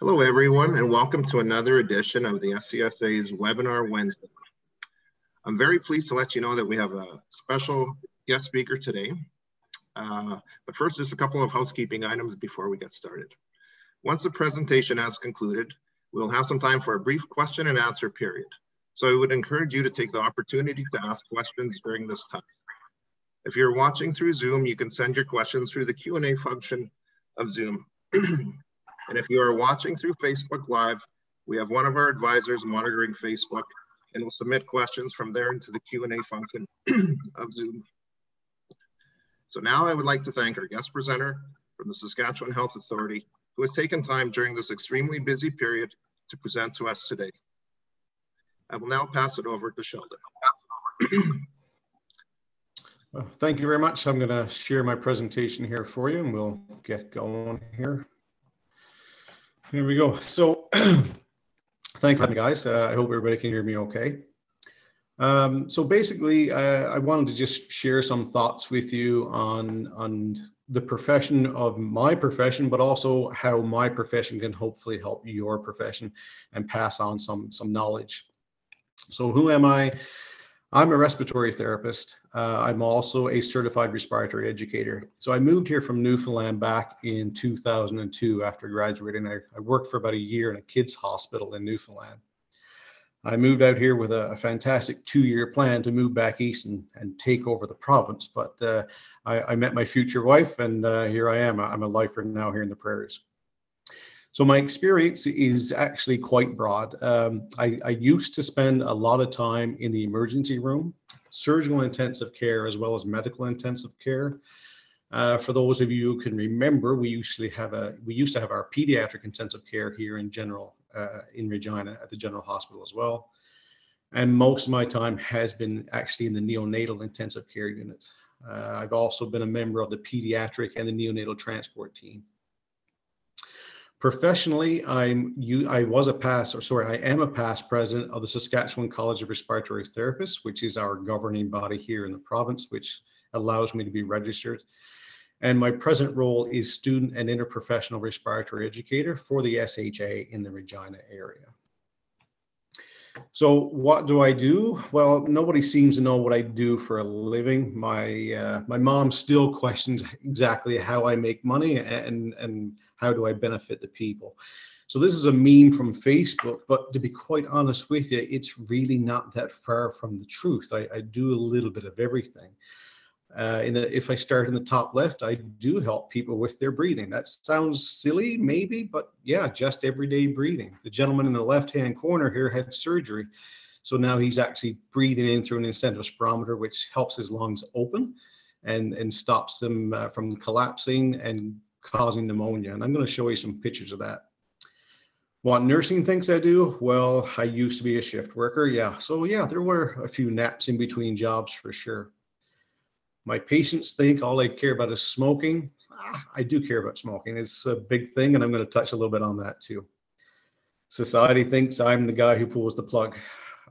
Hello, everyone, and welcome to another edition of the SCSA's Webinar Wednesday. I'm very pleased to let you know that we have a special guest speaker today. Uh, but first, just a couple of housekeeping items before we get started. Once the presentation has concluded, we'll have some time for a brief question and answer period. So I would encourage you to take the opportunity to ask questions during this time. If you're watching through Zoom, you can send your questions through the Q&A function of Zoom. And if you are watching through Facebook Live, we have one of our advisors monitoring Facebook and will submit questions from there into the Q&A function of Zoom. So now I would like to thank our guest presenter from the Saskatchewan Health Authority, who has taken time during this extremely busy period to present to us today. I will now pass it over to Sheldon. well, thank you very much. I'm going to share my presentation here for you and we'll get going here. Here we go. So thank you, guys. Uh, I hope everybody can hear me okay. Um, so basically, uh, I wanted to just share some thoughts with you on, on the profession of my profession, but also how my profession can hopefully help your profession and pass on some, some knowledge. So who am I? I'm a respiratory therapist. Uh, I'm also a certified respiratory educator. So I moved here from Newfoundland back in 2002 after graduating. I, I worked for about a year in a kids hospital in Newfoundland. I moved out here with a, a fantastic two-year plan to move back east and, and take over the province. But uh, I, I, met my future wife and uh, here I am. I'm a lifer now here in the prairies. So my experience is actually quite broad. Um, I, I, used to spend a lot of time in the emergency room, surgical intensive care, as well as medical intensive care. Uh, for those of you who can remember, we usually have a we used to have our pediatric intensive care here in general uh, in Regina at the General Hospital as well. And most of my time has been actually in the neonatal intensive care unit. Uh, I've also been a member of the pediatric and the neonatal transport team. Professionally, I'm you. I was a past, or sorry, I am a past president of the Saskatchewan College of Respiratory Therapists, which is our governing body here in the province, which allows me to be registered. And my present role is student and interprofessional respiratory educator for the SHA in the Regina area. So what do I do? Well, nobody seems to know what I do for a living. My uh, my mom still questions exactly how I make money and and how do I benefit the people? So this is a meme from Facebook, but to be quite honest with you, it's really not that far from the truth. I, I do a little bit of everything. Uh, in the, if I start in the top left, I do help people with their breathing. That sounds silly, maybe, but yeah, just everyday breathing. The gentleman in the left-hand corner here had surgery. So now he's actually breathing in through an incentive spirometer, which helps his lungs open and, and stops them uh, from collapsing and causing pneumonia. And I'm going to show you some pictures of that. What nursing thinks I do? Well, I used to be a shift worker. Yeah. So yeah, there were a few naps in between jobs for sure. My patients think all I care about is smoking. Ah, I do care about smoking. It's a big thing, and I'm going to touch a little bit on that too. Society thinks I'm the guy who pulls the plug.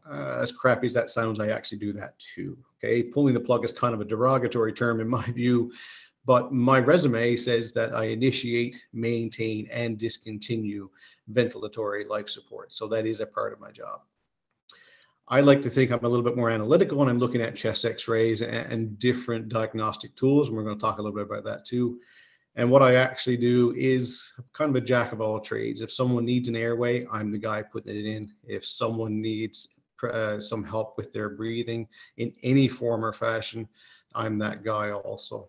Uh, as crappy as that sounds, I actually do that too. Okay, pulling the plug is kind of a derogatory term in my view, but my resume says that I initiate, maintain, and discontinue ventilatory life support. So that is a part of my job. I like to think I'm a little bit more analytical and I'm looking at chest x-rays and, and different diagnostic tools. And we're going to talk a little bit about that too. And what I actually do is kind of a jack of all trades. If someone needs an airway, I'm the guy putting it in. If someone needs uh, some help with their breathing in any form or fashion, I'm that guy also.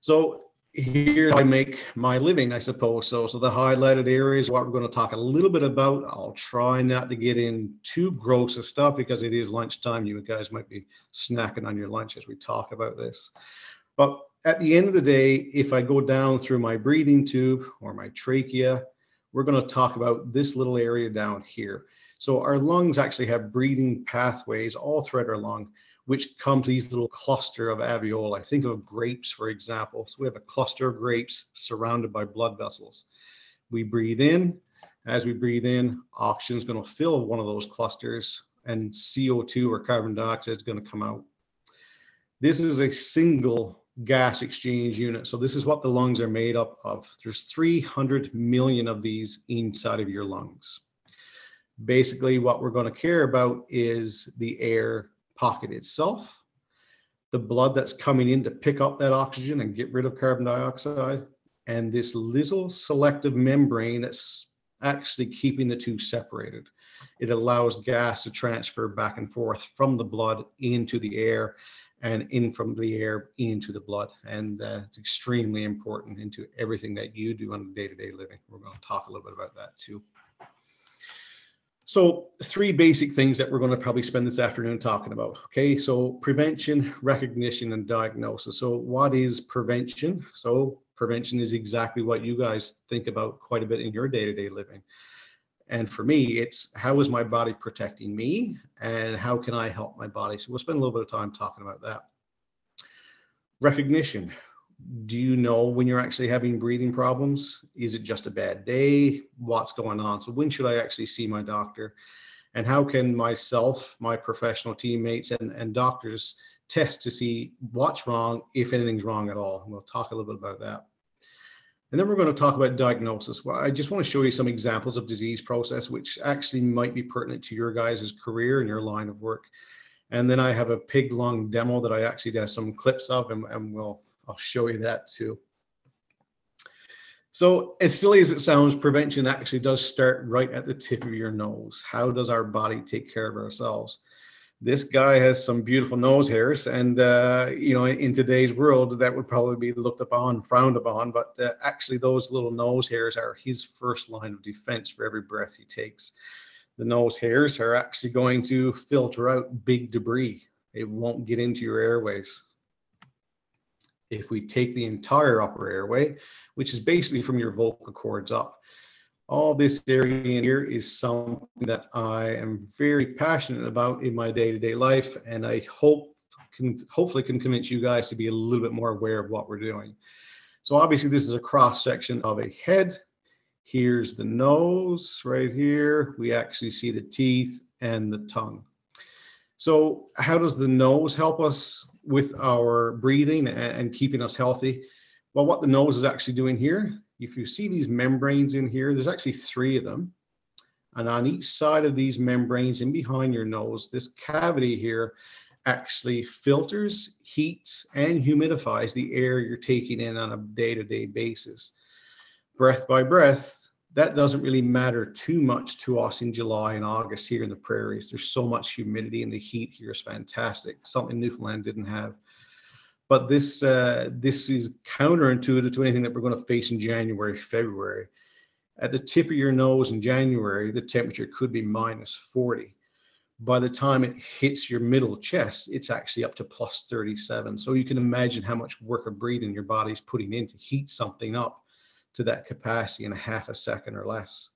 So here I make my living, I suppose. So, so the highlighted areas, what we're going to talk a little bit about. I'll try not to get in too gross of stuff because it is lunchtime. You guys might be snacking on your lunch as we talk about this. But at the end of the day, if I go down through my breathing tube or my trachea, we're going to talk about this little area down here. So our lungs actually have breathing pathways all throughout our lung which come to these little cluster of alveoli. Think of grapes, for example. So we have a cluster of grapes surrounded by blood vessels. We breathe in. As we breathe in, oxygen is going to fill one of those clusters and CO2 or carbon dioxide is going to come out. This is a single gas exchange unit. So this is what the lungs are made up of. There's 300 million of these inside of your lungs. Basically, what we're going to care about is the air pocket itself, the blood that's coming in to pick up that oxygen and get rid of carbon dioxide, and this little selective membrane that's actually keeping the two separated. It allows gas to transfer back and forth from the blood into the air and in from the air into the blood. And uh, it's extremely important into everything that you do on a day-to-day living. We're going to talk a little bit about that too. So three basic things that we're going to probably spend this afternoon talking about. Okay, so prevention, recognition, and diagnosis. So what is prevention? So prevention is exactly what you guys think about quite a bit in your day-to-day living. And for me, it's how is my body protecting me and how can I help my body? So we'll spend a little bit of time talking about that. Recognition. Do you know when you're actually having breathing problems? Is it just a bad day? What's going on? So when should I actually see my doctor? And how can myself, my professional teammates and, and doctors test to see what's wrong, if anything's wrong at all? And we'll talk a little bit about that. And then we're going to talk about diagnosis. Well, I just want to show you some examples of disease process, which actually might be pertinent to your guys' career and your line of work. And then I have a pig lung demo that I actually have some clips of, and, and we'll I'll show you that too. So as silly as it sounds, prevention actually does start right at the tip of your nose. How does our body take care of ourselves? this guy has some beautiful nose hairs and uh, you know in today's world that would probably be looked upon frowned upon but uh, actually those little nose hairs are his first line of defense for every breath he takes the nose hairs are actually going to filter out big debris it won't get into your airways if we take the entire upper airway which is basically from your vocal cords up all this area in here is something that I am very passionate about in my day-to-day life, and I hope can hopefully can convince you guys to be a little bit more aware of what we're doing. So obviously this is a cross section of a head. Here's the nose right here. We actually see the teeth and the tongue. So how does the nose help us with our breathing and keeping us healthy? Well, what the nose is actually doing here if you see these membranes in here, there's actually three of them. And on each side of these membranes in behind your nose, this cavity here actually filters, heats, and humidifies the air you're taking in on a day-to-day -day basis. Breath by breath, that doesn't really matter too much to us in July and August here in the prairies. There's so much humidity and the heat here is fantastic, something Newfoundland didn't have but this uh, this is counterintuitive to anything that we're going to face in January, February. At the tip of your nose in January, the temperature could be minus 40. By the time it hits your middle chest, it's actually up to plus 37. So you can imagine how much work of breathing your body's putting in to heat something up to that capacity in a half a second or less.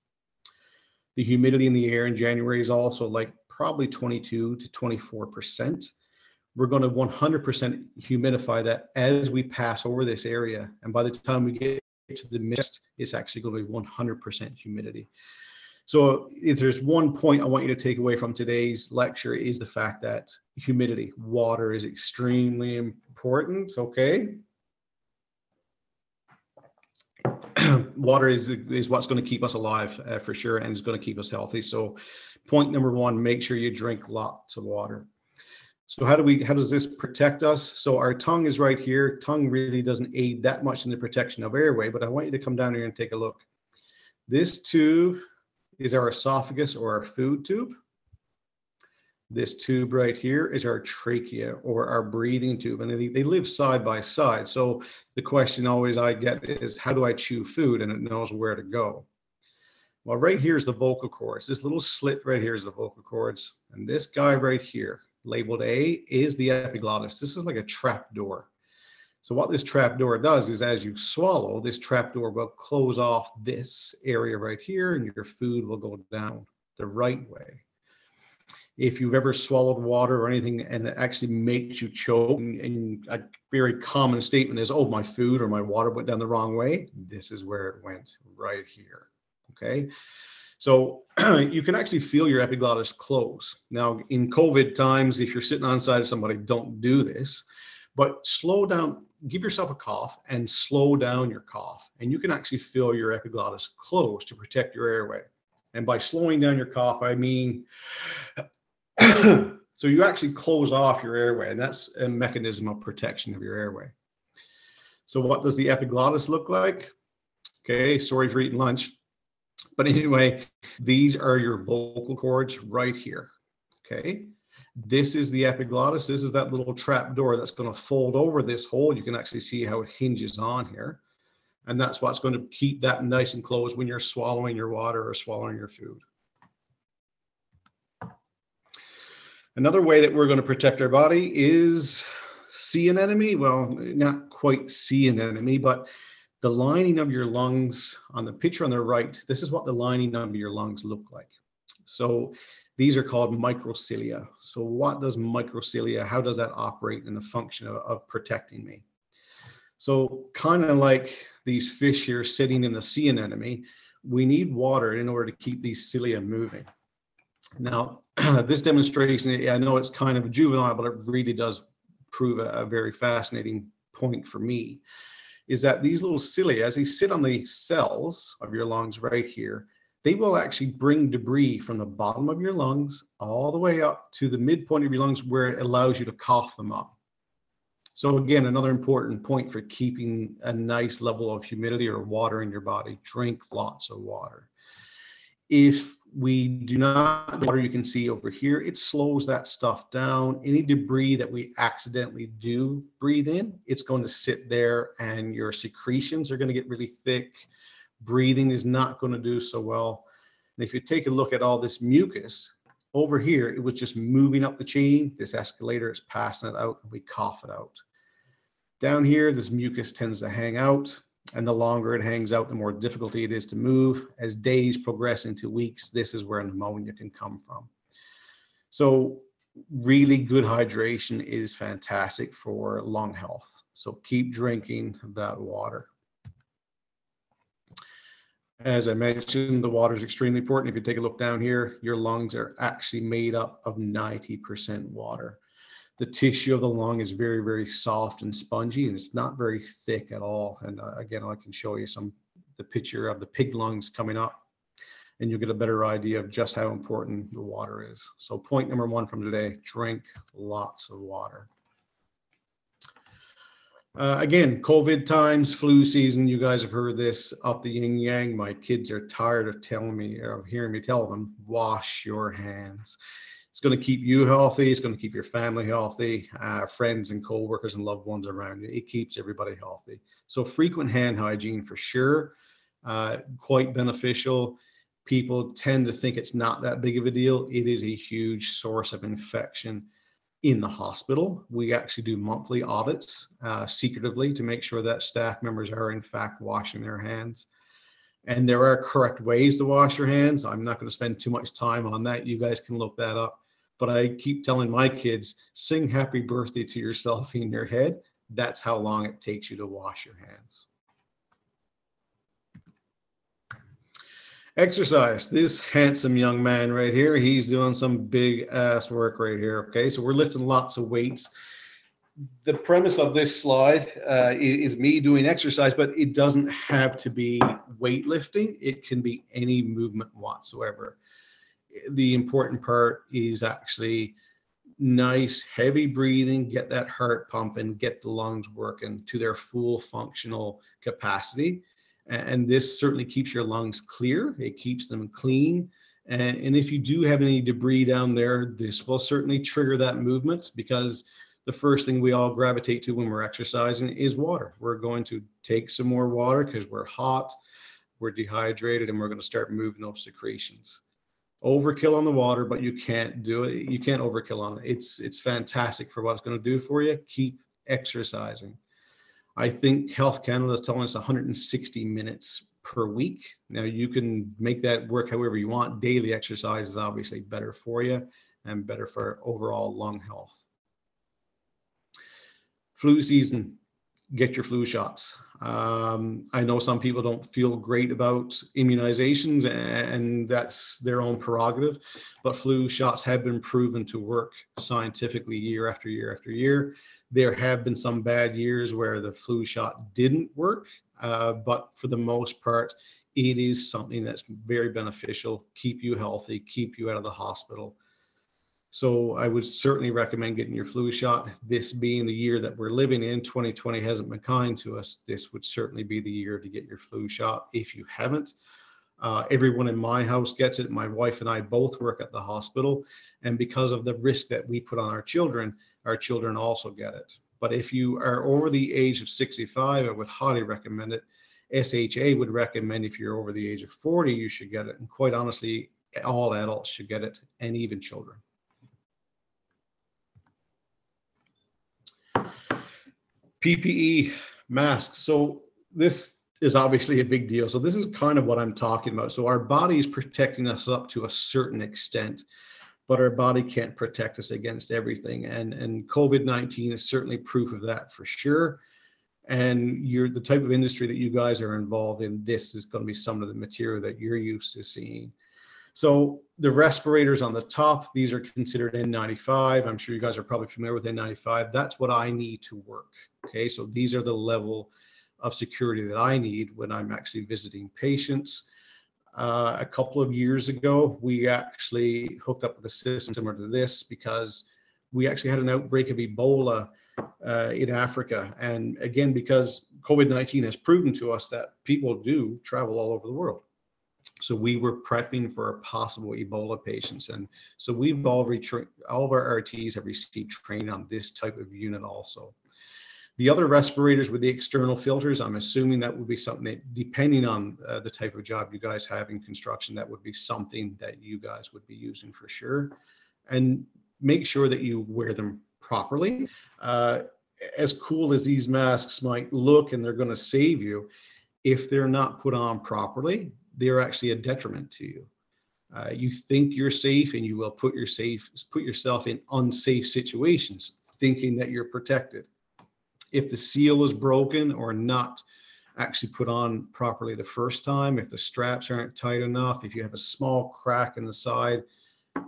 The humidity in the air in January is also like probably 22 to 24 percent we're going to 100% humidify that as we pass over this area. And by the time we get to the mist, it's actually going to be 100% humidity. So if there's one point I want you to take away from today's lecture is the fact that humidity, water is extremely important, okay? water is, is what's going to keep us alive uh, for sure and is going to keep us healthy. So point number one, make sure you drink lots of water. So how do we, how does this protect us? So our tongue is right here. Tongue really doesn't aid that much in the protection of airway, but I want you to come down here and take a look. This tube is our esophagus or our food tube. This tube right here is our trachea or our breathing tube, and they, they live side by side. So the question always I get is, how do I chew food? And it knows where to go. Well, right here is the vocal cords. This little slit right here is the vocal cords. And this guy right here, labeled A is the epiglottis. This is like a trap door. So what this trap door does is as you swallow, this trap door will close off this area right here and your food will go down the right way. If you've ever swallowed water or anything and it actually makes you choke, and, a very common statement is, oh, my food or my water went down the wrong way, this is where it went, right here, okay? So you can actually feel your epiglottis close. Now, in COVID times, if you're sitting on side of somebody, don't do this. But slow down, give yourself a cough and slow down your cough. And you can actually feel your epiglottis close to protect your airway. And by slowing down your cough, I mean, so you actually close off your airway, and that's a mechanism of protection of your airway. So what does the epiglottis look like? Okay, sorry for eating lunch. But anyway, these are your vocal cords right here. Okay. This is the epiglottis. This is that little trap door that's going to fold over this hole. You can actually see how it hinges on here. And that's what's going to keep that nice and closed when you're swallowing your water or swallowing your food. Another way that we're going to protect our body is see an enemy. Well, not quite see an enemy, but the lining of your lungs on the picture on the right, this is what the lining of your lungs look like. So these are called microcilia. So what does microcilia, how does that operate in the function of, of protecting me? So kind of like these fish here sitting in the sea anemone, we need water in order to keep these cilia moving. Now, this demonstration, I know it's kind of juvenile, but it really does prove a, a very fascinating point for me, is that these little cilia, as they sit on the cells of your lungs right here, they will actually bring debris from the bottom of your lungs all the way up to the midpoint of your lungs where it allows you to cough them up. So again, another important point for keeping a nice level of humidity or water in your body, drink lots of water. If we do not water you can see over here it slows that stuff down any debris that we accidentally do breathe in it's going to sit there and your secretions are going to get really thick breathing is not going to do so well. And if you take a look at all this mucus over here, it was just moving up the chain. This escalator is passing it out and we cough it out. Down here, this mucus tends to hang out and the longer it hangs out, the more difficulty it is to move. As days progress into weeks, this is where pneumonia can come from. So really good hydration is fantastic for lung health. So keep drinking that water. As I mentioned, the water is extremely important. If you take a look down here, your lungs are actually made up of 90% water. The tissue of the lung is very, very soft and spongy, and it's not very thick at all. And uh, again, I can show you some the picture of the pig lungs coming up, and you'll get a better idea of just how important the water is. So point number one from today, drink lots of water. Uh, again, COVID times, flu season. You guys have heard this up the yin yang. My kids are tired of telling me, of hearing me tell them, wash your hands. It's going to keep you healthy. It's going to keep your family healthy, uh, friends and co-workers and loved ones around you. It keeps everybody healthy. So frequent hand hygiene for sure, uh, quite beneficial. People tend to think it's not that big of a deal. It is a huge source of infection in the hospital. We actually do monthly audits uh, secretively to make sure that staff members are in fact washing their hands. And there are correct ways to wash your hands. I'm not going to spend too much time on that. You guys can look that up. But I keep telling my kids, sing happy birthday to yourself in your head. That's how long it takes you to wash your hands. Exercise. This handsome young man right here, he's doing some big ass work right here. Okay, so we're lifting lots of weights. The premise of this slide uh, is, me doing exercise, but it doesn't have to be weightlifting. It can be any movement whatsoever. The important part is actually nice, heavy breathing, get that heart pumping, get the lungs working to their full functional capacity and this certainly keeps your lungs clear. It keeps them clean. And, and if you do have any debris down there, this will certainly trigger that movement because the first thing we all gravitate to when we're exercising is water. We're going to take some more water because we're hot, we're dehydrated, and we're going to start moving those secretions. Overkill on the water, but you can't do it. You can't overkill on it. It's it's fantastic for what it's going to do for you. Keep exercising. I think Health Canada is telling us 160 minutes per week. Now you can make that work however you want. Daily exercise is obviously better for you and better for overall lung health. Flu season. Get your flu shots. Um, I know some people don't feel great about immunizations, and that's their own prerogative. But flu shots have been proven to work scientifically year after year after year. There have been some bad years where the flu shot didn't work, uh, but for the most part, it is something that's very beneficial, keep you healthy, keep you out of the hospital. So I would certainly recommend getting your flu shot. This being the year that we're living in, 2020 hasn't been kind to us. This would certainly be the year to get your flu shot if you haven't. Uh, everyone in my house gets it. My wife and I both work at the hospital. And because of the risk that we put on our children, our children also get it. But if you are over the age of 65, I would highly recommend it. SHA would recommend if you're over the age of 40, you should get it. And quite honestly, all adults should get it, and even children. PPE masks. So this is obviously a big deal. So this is kind of what I'm talking about. So our body is protecting us up to a certain extent, but our body can't protect us against everything. And and COVID-19 is certainly proof of that for sure. And you're the type of industry that you guys are involved in. This is going to be some of the material that you're used to seeing. So the respirators on the top, these are considered N95. I'm sure you guys are probably familiar with N95. That's what I need to work. Okay, so these are the level of security that I need when I'm actually visiting patients. Uh, a couple of years ago, we actually hooked up with a system similar to this because we actually had an outbreak of Ebola uh, in Africa. And again, because COVID 19 has proven to us that people do travel all over the world. So we were prepping for a possible Ebola patients. And so we've all, retra- all of our RTs have received training on this type of unit also. The other respirators with the external filters, I'm assuming that would be something that, depending on uh, the type of job you guys have in construction, that would be something that you guys would be using for sure. And make sure that you wear them properly. Uh, as cool as these masks might look and they're going to save you, if they're not put on properly, they're actually a detriment to you. Uh, you think you're safe and you will put your safe put yourself in unsafe situations thinking that you're protected if the seal is broken or not actually put on properly the first time if the straps aren't tight enough if you have a small crack in the side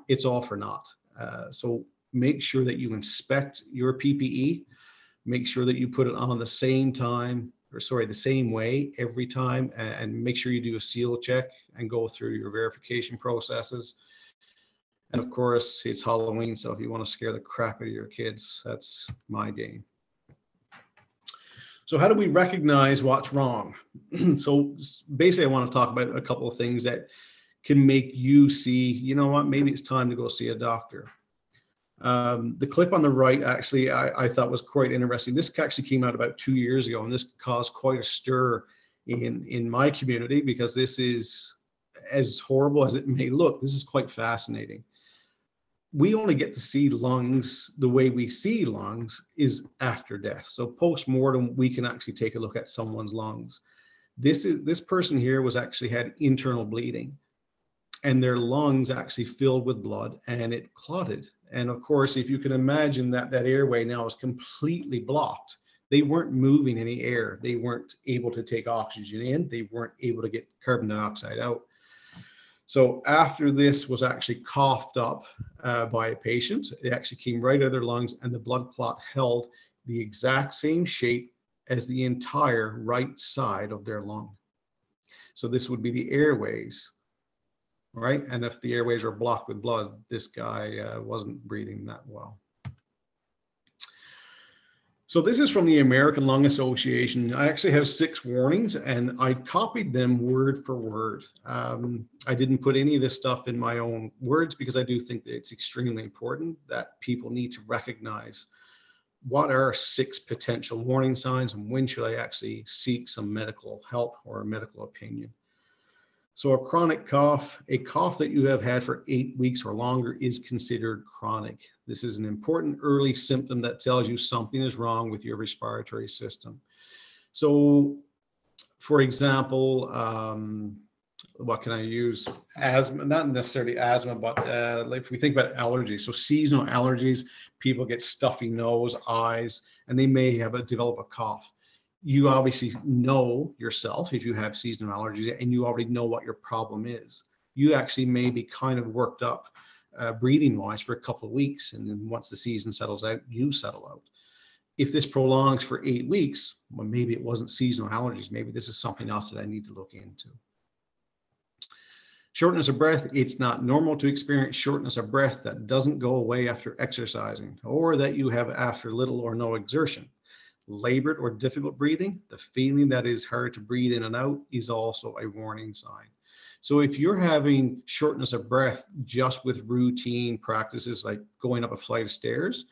it's all for naught uh, so make sure that you inspect your ppe make sure that you put it on the same time or sorry, the same way every time and make sure you do a seal check and go through your verification processes. And of course, it's Halloween, so if you want to scare the crap out of your kids, that's my game. So how do we recognize what's wrong? so basically, I want to talk about a couple of things that can make you see, you know what, maybe it's time to go see a doctor. Um, the clip on the right actually I, I, thought was quite interesting. This actually came out about two years ago, and this caused quite a stir in in my community because this is as horrible as it may look. This is quite fascinating. We only get to see lungs the way we see lungs is after death. So post mortem, we can actually take a look at someone's lungs. This is this person here was actually had internal bleeding, and their lungs actually filled with blood, and it clotted and of course, if you can imagine that that airway now is completely blocked, they weren't moving any air. They weren't able to take oxygen in. They weren't able to get carbon dioxide out. So after this was actually coughed up uh, by a patient, it actually came right out of their lungs and the blood clot held the exact same shape as the entire right side of their lung. So this would be the airways right? And if the airways are blocked with blood, this guy uh, wasn't breathing that well. So this is from the American Lung Association. I actually have six warnings and I copied them word for word. Um, I didn't put any of this stuff in my own words because I do think that it's extremely important that people need to recognize what are six potential warning signs and when should I actually seek some medical help or a medical opinion. So a chronic cough, a cough that you have had for eight weeks or longer is considered chronic. This is an important early symptom that tells you something is wrong with your respiratory system. So for example, um, what can I use? Asthma, not necessarily asthma, but uh, if we think about allergies, so seasonal allergies, people get stuffy nose, eyes, and they may have a develop a cough. You obviously know yourself if you have seasonal allergies and you already know what your problem is. You actually may be kind of worked up uh, breathing wise for a couple of weeks. And then once the season settles out, you settle out. If this prolongs for eight weeks, well, maybe it wasn't seasonal allergies. Maybe this is something else that I need to look into. Shortness of breath, it's not normal to experience shortness of breath that doesn't go away after exercising or that you have after little or no exertion labored or difficult breathing, the feeling that is hard to breathe in and out is also a warning sign. So if you're having shortness of breath just with routine practices like going up a flight of stairs,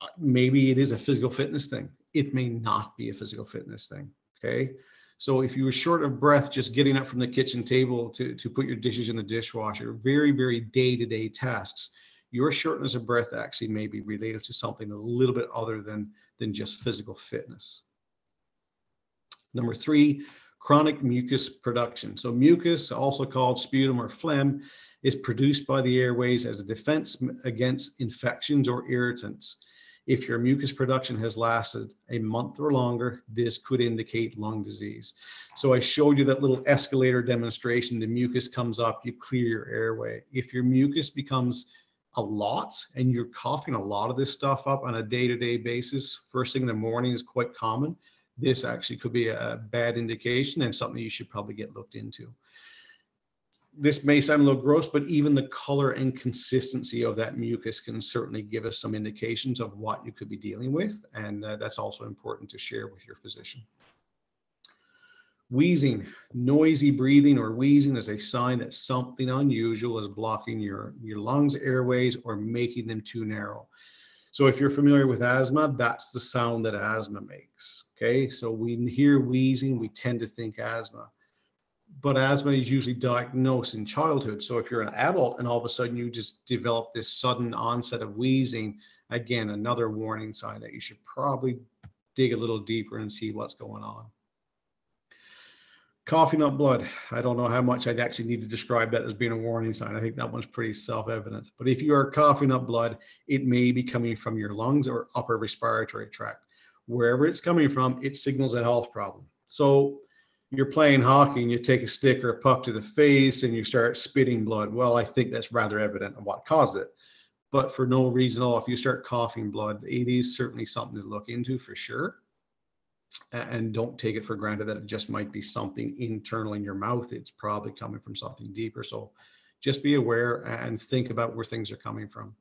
uh, maybe it is a physical fitness thing. It may not be a physical fitness thing. Okay. So if you were short of breath just getting up from the kitchen table to, to put your dishes in the dishwasher, very, very day-to-day tasks, your shortness of breath actually may be related to something a little bit other than than just physical fitness. Number three, chronic mucus production. So mucus, also called sputum or phlegm, is produced by the airways as a defense against infections or irritants. If your mucus production has lasted a month or longer, this could indicate lung disease. So I showed you that little escalator demonstration. The mucus comes up, you clear your airway. If your mucus becomes a lot and you're coughing a lot of this stuff up on a day-to-day basis. First thing in the morning is quite common. This actually could be a bad indication and something you should probably get looked into. This may sound a little gross but even the color and consistency of that mucus can certainly give us some indications of what you could be dealing with and uh, that's also important to share with your physician Wheezing, noisy breathing or wheezing is a sign that something unusual is blocking your, your lungs, airways, or making them too narrow. So if you're familiar with asthma, that's the sound that asthma makes. Okay, so we hear wheezing, we tend to think asthma. But asthma is usually diagnosed in childhood. So if you're an adult and all of a sudden you just develop this sudden onset of wheezing, again, another warning sign that you should probably dig a little deeper and see what's going on. Coughing up blood. I don't know how much I'd actually need to describe that as being a warning sign. I think that one's pretty self-evident. But if you are coughing up blood, it may be coming from your lungs or upper respiratory tract. Wherever it's coming from, it signals a health problem. So you're playing hockey and you take a stick or a puck to the face and you start spitting blood. Well, I think that's rather evident of what caused it. But for no reason at all, if you start coughing blood, it is certainly something to look into for sure and don't take it for granted that it just might be something internal in your mouth. It's probably coming from something deeper. So just be aware and think about where things are coming from.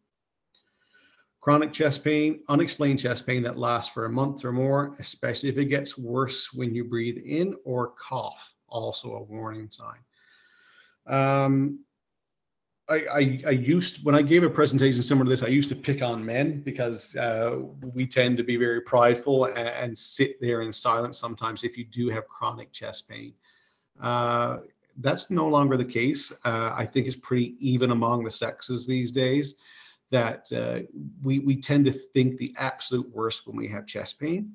Chronic chest pain, unexplained chest pain that lasts for a month or more, especially if it gets worse when you breathe in or cough, also a warning sign. Um, I, I, I, used when I gave a presentation similar to this, I used to pick on men because uh, we tend to be very prideful and, and, sit there in silence sometimes if you do have chronic chest pain. Uh, that's no longer the case. Uh, I think it's pretty even among the sexes these days that uh, we, we tend to think the absolute worst when we have chest pain.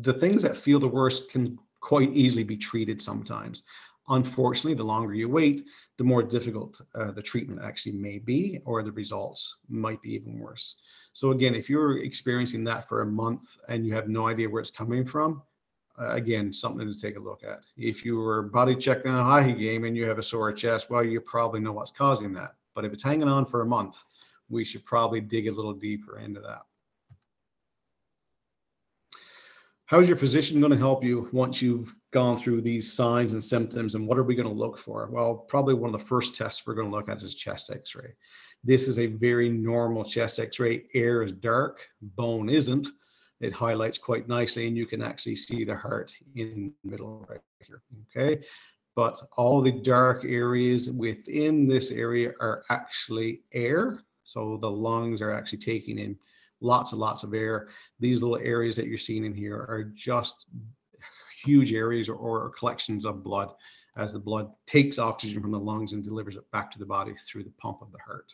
The things that feel the worst can quite easily be treated sometimes. Unfortunately, the longer you wait, the more difficult uh, the treatment actually may be, or the results might be even worse. So again, if you're experiencing that for a month and you have no idea where it's coming from, uh, again, something to take a look at. If you were body checking a hockey game and you have a sore chest, well, you probably know what's causing that. But if it's hanging on for a month, we should probably dig a little deeper into that. How's your physician going to help you once you've gone through these signs and symptoms and what are we going to look for? Well, probably one of the first tests we're going to look at is chest x-ray. This is a very normal chest x-ray. Air is dark, bone isn't. It highlights quite nicely and you can actually see the heart in the middle right here, okay? But all the dark areas within this area are actually air. So the lungs are actually taking in lots and lots of air. These little areas that you're seeing in here are just huge areas or, or collections of blood as the blood takes oxygen from the lungs and delivers it back to the body through the pump of the heart.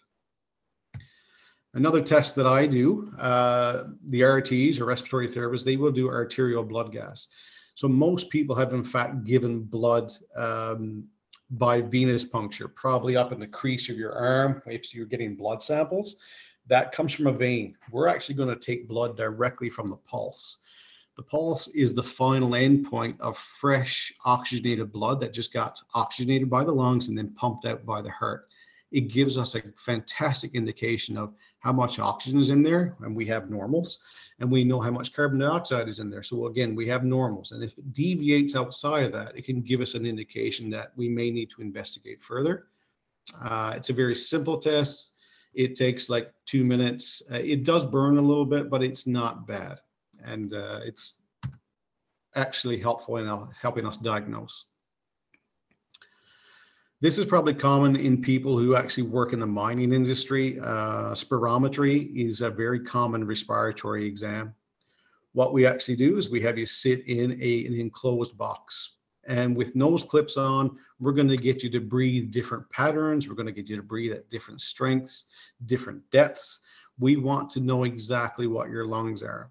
Another test that I do, uh, the RTs or respiratory therapists, they will do arterial blood gas. So most people have in fact given blood um, by venous puncture, probably up in the crease of your arm if you're getting blood samples that comes from a vein. We're actually going to take blood directly from the pulse. The pulse is the final endpoint of fresh oxygenated blood that just got oxygenated by the lungs and then pumped out by the heart. It gives us a fantastic indication of how much oxygen is in there, and we have normals, and we know how much carbon dioxide is in there. So again, we have normals, and if it deviates outside of that, it can give us an indication that we may need to investigate further. Uh, it's a very simple test. It takes like two minutes. Uh, it does burn a little bit, but it's not bad and uh, it's actually helpful in helping us diagnose. This is probably common in people who actually work in the mining industry. Uh, spirometry is a very common respiratory exam. What we actually do is we have you sit in a, an enclosed box. And with nose clips on, we're going to get you to breathe different patterns. We're going to get you to breathe at different strengths, different depths. We want to know exactly what your lungs are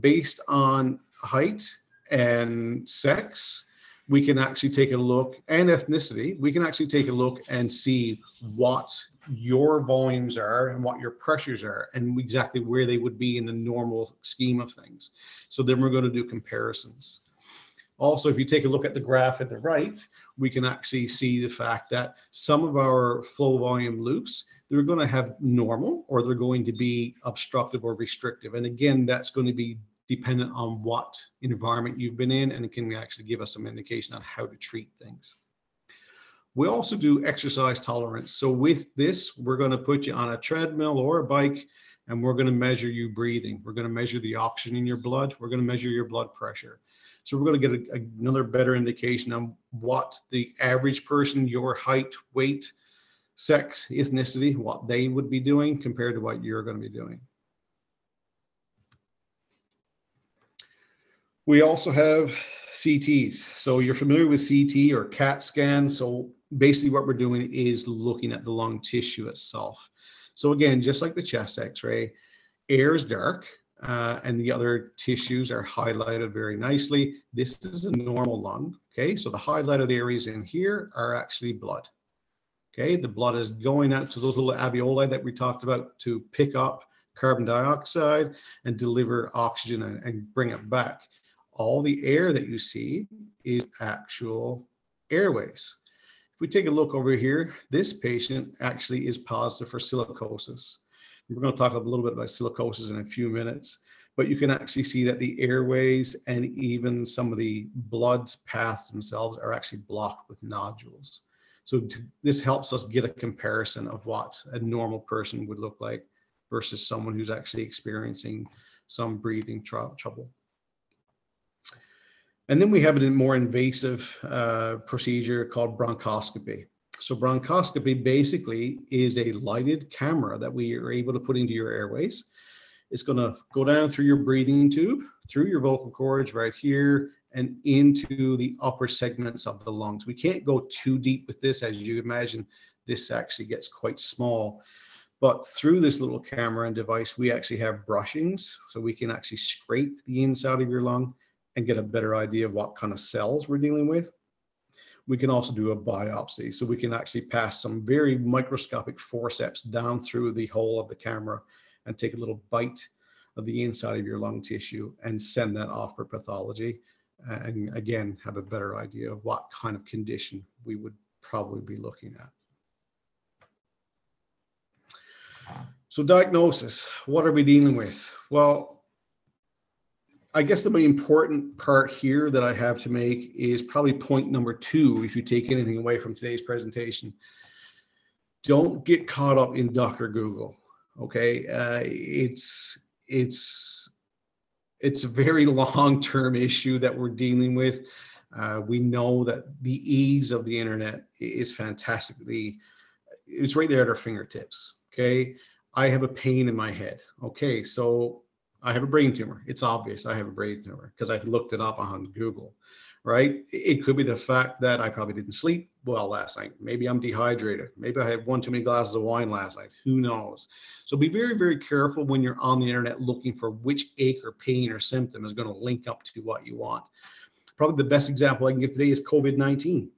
based on height and sex, we can actually take a look and ethnicity. We can actually take a look and see what your volumes are and what your pressures are and exactly where they would be in the normal scheme of things. So then we're going to do comparisons. Also, if you take a look at the graph at the right, we can actually see the fact that some of our flow volume loops they're going to have normal or they're going to be obstructive or restrictive. And again, that's going to be dependent on what environment you've been in and it can actually give us some indication on how to treat things. We also do exercise tolerance. So with this, we're going to put you on a treadmill or a bike and we're going to measure you breathing. We're going to measure the oxygen in your blood. We're going to measure your blood pressure. So we're going to get a, another better indication on what the average person, your height, weight, sex, ethnicity, what they would be doing compared to what you're going to be doing. We also have CTs. So you're familiar with CT or CAT scan. So basically what we're doing is looking at the lung tissue itself. So again, just like the chest x-ray, air is dark uh, and the other tissues are highlighted very nicely. This is a normal lung. Okay, so the highlighted areas in here are actually blood. Okay, the blood is going out to those little alveoli that we talked about to pick up carbon dioxide and deliver oxygen and, and bring it back. All the air that you see is actual airways. If we take a look over here, this patient actually is positive for silicosis. We're going to talk a little bit about silicosis in a few minutes, but you can actually see that the airways and even some of the blood paths themselves are actually blocked with nodules. So to, this helps us get a comparison of what a normal person would look like versus someone who's actually experiencing some breathing tr trouble. And then we have a more invasive uh, procedure called bronchoscopy. So bronchoscopy basically is a lighted camera that we are able to put into your airways. It's going to go down through your breathing tube, through your vocal cords right here, and into the upper segments of the lungs. We can't go too deep with this. As you imagine, this actually gets quite small. But through this little camera and device, we actually have brushings. So we can actually scrape the inside of your lung and get a better idea of what kind of cells we're dealing with. We can also do a biopsy. So we can actually pass some very microscopic forceps down through the hole of the camera and take a little bite of the inside of your lung tissue and send that off for pathology and again have a better idea of what kind of condition we would probably be looking at. So diagnosis, what are we dealing with? Well, I guess the most important part here that I have to make is probably point number two, if you take anything away from today's presentation. Don't get caught up in Dr. Google, okay? Uh, it's, it's it's a very long-term issue that we're dealing with. Uh, we know that the ease of the internet is fantastically, it's right there at our fingertips. Okay. I have a pain in my head. Okay. So I have a brain tumor. It's obvious I have a brain tumor because I've looked it up on Google right? It could be the fact that I probably didn't sleep well last night. Maybe I'm dehydrated. Maybe I had one too many glasses of wine last night. Who knows? So be very, very careful when you're on the internet looking for which ache or pain or symptom is going to link up to what you want. Probably the best example I can give today is COVID 19.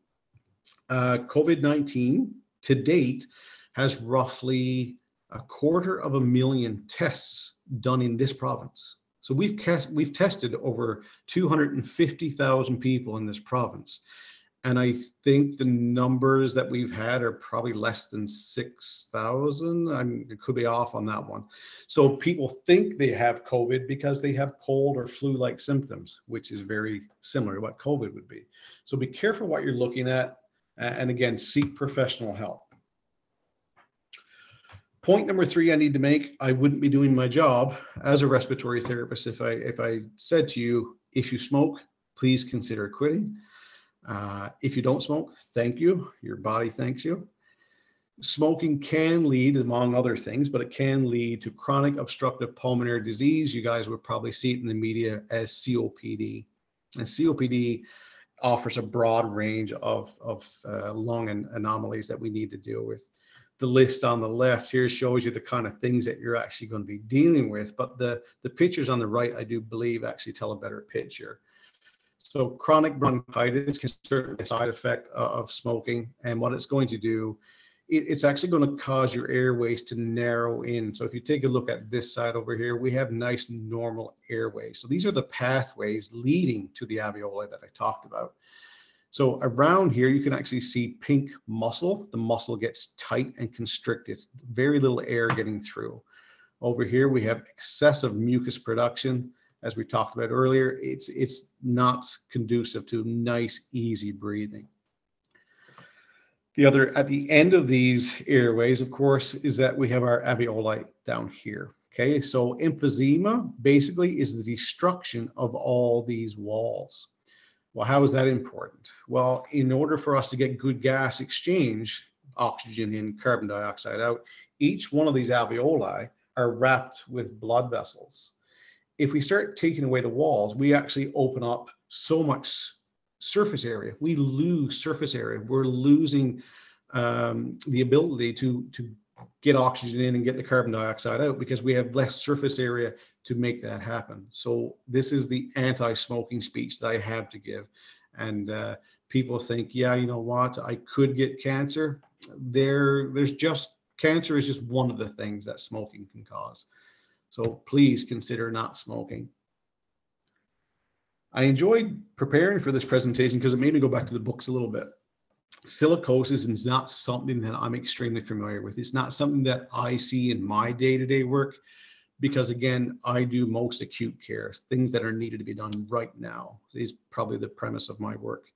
Uh, COVID 19 to date has roughly a quarter of a million tests done in this province. So we've cast, we've tested over 250,000 people in this province. And I think the numbers that we've had are probably less than 6,000. I'm it could be off on that one. So people think they have COVID because they have cold or flu-like symptoms, which is very similar to what COVID would be. So be careful what you're looking at. And again, seek professional help. Point number three I need to make, I wouldn't be doing my job as a respiratory therapist if I if I said to you, if you smoke, please consider quitting. Uh, if you don't smoke, thank you. Your body thanks you. Smoking can lead, among other things, but it can lead to chronic obstructive pulmonary disease. You guys would probably see it in the media as COPD. And COPD offers a broad range of, of uh, lung anomalies that we need to deal with the list on the left here shows you the kind of things that you're actually going to be dealing with. But the, the pictures on the right, I do believe, actually tell a better picture. So chronic bronchitis can certainly a side effect uh, of smoking. And what it's going to do, it, it's actually going to cause your airways to narrow in. So if you take a look at this side over here, we have nice normal airways. So these are the pathways leading to the alveoli that I talked about. So around here, you can actually see pink muscle. The muscle gets tight and constricted, very little air getting through. Over here, we have excessive mucus production. As we talked about earlier, it's, it's not conducive to nice, easy breathing. The other, at the end of these airways, of course, is that we have our alveoli down here. Okay, so emphysema basically is the destruction of all these walls. Well, how is that important? Well, in order for us to get good gas exchange, oxygen in, carbon dioxide out, each one of these alveoli are wrapped with blood vessels. If we start taking away the walls, we actually open up so much surface area. We lose surface area. We're losing um, the ability to, to get oxygen in and get the carbon dioxide out because we have less surface area to make that happen. So this is the anti-smoking speech that I have to give. And uh, people think, yeah, you know what, I could get cancer. There, there's just cancer is just one of the things that smoking can cause. So please consider not smoking. I enjoyed preparing for this presentation because it made me go back to the books a little bit silicosis is not something that I'm extremely familiar with. It's not something that I see in my day-to-day work because again, I do most acute care, things that are needed to be done right now is probably the premise of my work.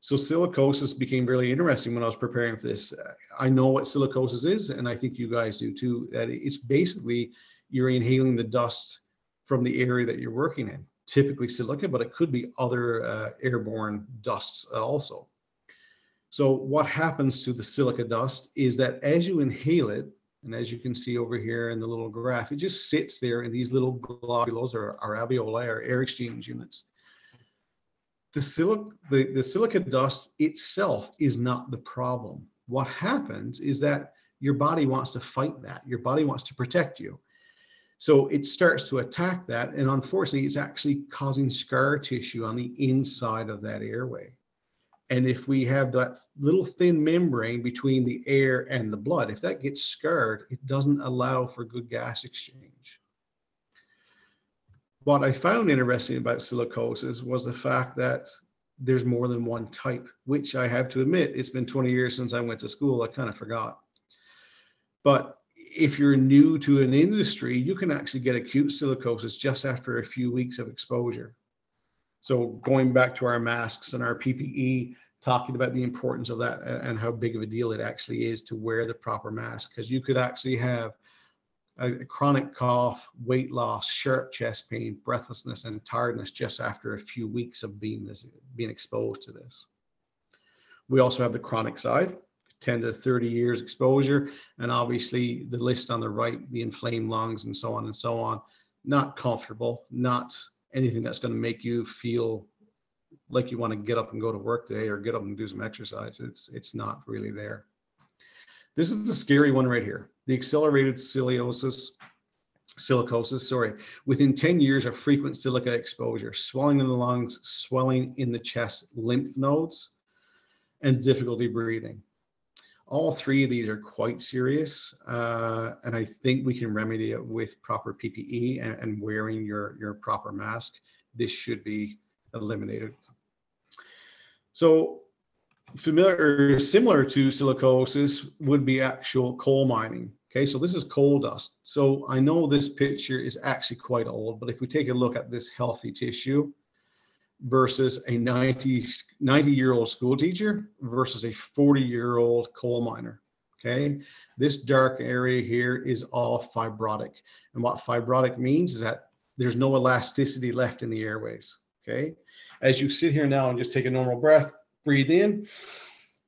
So silicosis became really interesting when I was preparing for this. I know what silicosis is, and I think you guys do too, that it's basically you're inhaling the dust from the area that you're working in, typically silica, but it could be other uh, airborne dusts also. So what happens to the silica dust is that as you inhale it, and as you can see over here in the little graph, it just sits there in these little globules or, alveoli or air exchange units. The, silica, the, the silica dust itself is not the problem. What happens is that your body wants to fight that. Your body wants to protect you. So it starts to attack that. And unfortunately, it's actually causing scar tissue on the inside of that airway. And if we have that little thin membrane between the air and the blood, if that gets scarred, it doesn't allow for good gas exchange. What I found interesting about silicosis was the fact that there's more than one type, which I have to admit, it's been 20 years since I went to school. I kind of forgot. But if you're new to an industry, you can actually get acute silicosis just after a few weeks of exposure. So going back to our masks and our PPE, talking about the importance of that and how big of a deal it actually is to wear the proper mask, because you could actually have a, chronic cough, weight loss, sharp chest pain, breathlessness, and tiredness just after a few weeks of being this, being exposed to this. We also have the chronic side, 10 to 30 years exposure, and obviously the list on the right, the inflamed lungs and so on and so on. Not comfortable, not anything that's going to make you feel like you want to get up and go to work today or get up and do some exercise. It's it's not really there. This is the scary one right here. The accelerated ciliosis, silicosis, sorry, within 10 years of frequent silica exposure, swelling in the lungs, swelling in the chest, lymph nodes, and difficulty breathing. All three of these are quite serious, uh, and I think we can remedy it with proper PPE and, and wearing your, your proper mask. This should be eliminated. So familiar, similar to silicosis would be actual coal mining. Okay, so this is coal dust. So I know this picture is actually quite old, but if we take a look at this healthy tissue versus a 90, 90 year old school teacher versus a 40 year old coal miner. Okay, this dark area here is all fibrotic. And what fibrotic means is that there's no elasticity left in the airways. Okay, as you sit here now and just take a normal breath, breathe in,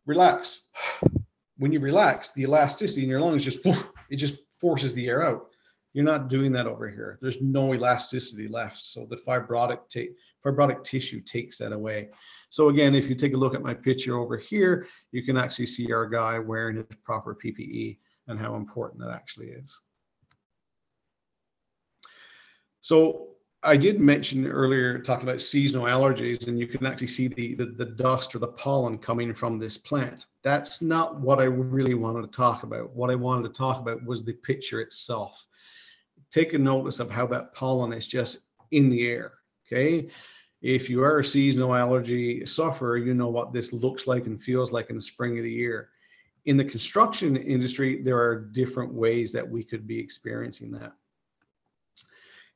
relax. When you relax, the elasticity in your lungs just it just forces the air out. You're not doing that over here. There's no elasticity left. So the fibrotic ta- fibrotic tissue takes that away. So again, if you take a look at my picture over here, you can actually see our guy wearing his proper PPE and how important that actually is. So I did mention earlier talking about seasonal allergies, and you can actually see the, the, the dust or the pollen coming from this plant. That's not what I really wanted to talk about. What I wanted to talk about was the picture itself. Take a notice of how that pollen is just in the air. Okay. If you are a seasonal allergy sufferer, you know what this looks like and feels like in the spring of the year. In the construction industry, there are different ways that we could be experiencing that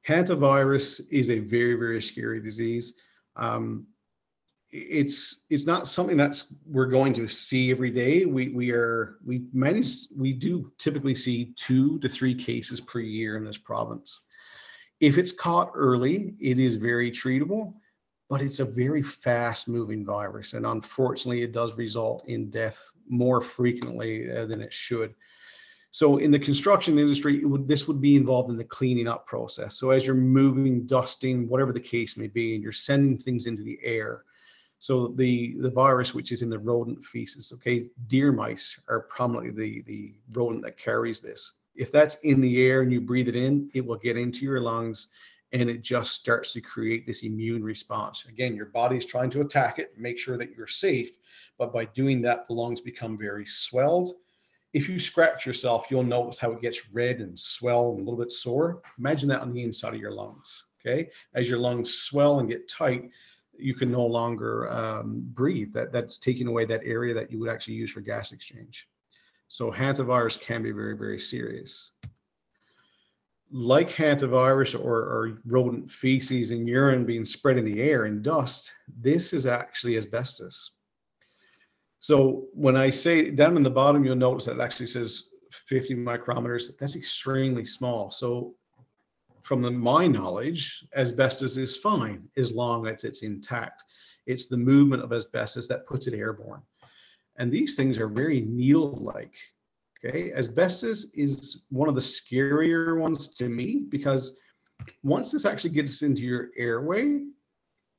hantavirus is a very very scary disease um, it's it's not something that's we're going to see every day we we are we manage we do typically see two to three cases per year in this province if it's caught early it is very treatable but it's a very fast moving virus and unfortunately it does result in death more frequently uh, than it should so in the construction industry, would, this would be involved in the cleaning up process. So as you're moving, dusting, whatever the case may be, and you're sending things into the air. So the, the virus, which is in the rodent feces, okay, deer mice are prominently the, the rodent that carries this. If that's in the air and you breathe it in, it will get into your lungs and it just starts to create this immune response. Again, your body is trying to attack it, make sure that you're safe. But by doing that, the lungs become very swelled if you scratch yourself, you'll notice how it gets red and swell and a little bit sore. Imagine that on the inside of your lungs. Okay, as your lungs swell and get tight, you can no longer um, breathe. That that's taking away that area that you would actually use for gas exchange. So hantavirus can be very very serious. Like hantavirus or, or rodent feces and urine being spread in the air and dust, this is actually asbestos. So when I say down in the bottom, you'll notice that it actually says 50 micrometers. That's extremely small. So from the, my knowledge, asbestos is fine as long as it's intact. It's the movement of asbestos that puts it airborne. And these things are very needle-like. Okay, asbestos is one of the scarier ones to me because once this actually gets into your airway,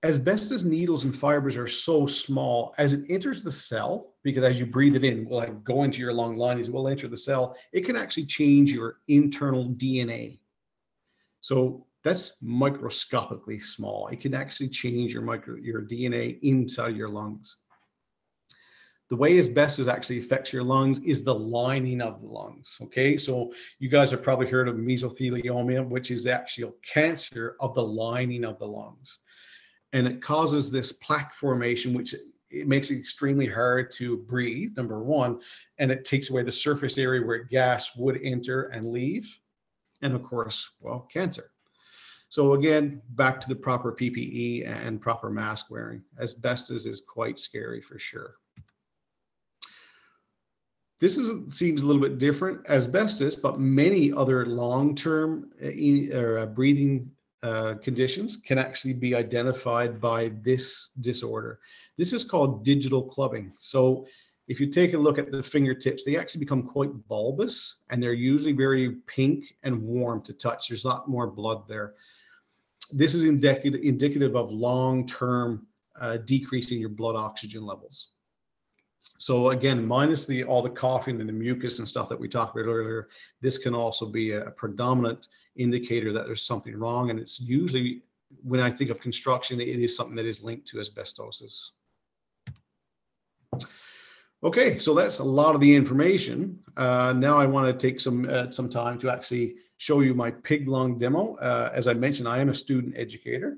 asbestos needles and fibers are so small. As it enters the cell because as you breathe it in will like go into your lung it will enter the cell it can actually change your internal dna so that's microscopically small. It can actually change your micro your dna inside your lungs the way asbestos actually affects your lungs is the lining of the lungs. Okay, so you guys have probably heard of mesothelioma, which is actual cancer of the lining of the lungs and it causes this plaque formation, which it makes it extremely hard to breathe, number one, and it takes away the surface area where gas would enter and leave. And of course, well, cancer. So again, back to the proper PPE and proper mask wearing. Asbestos is quite scary for sure. This is, seems a little bit different, asbestos, but many other long-term uh, uh, breathing uh, conditions can actually be identified by this disorder. This is called digital clubbing. So if you take a look at the fingertips, they actually become quite bulbous and they're usually very pink and warm to touch. There's a lot more blood there. This is indicative, indicative of long-term uh, decrease in your blood oxygen levels. So again, minus the all the coughing and the mucus and stuff that we talked about earlier, this can also be a predominant indicator that there's something wrong. And it's usually when I think of construction, it is something that is linked to asbestosis. Okay, so that's a lot of the information. Uh, now I want to take some uh, some time to actually show you my pig lung demo. Uh, as I mentioned, I am a student educator.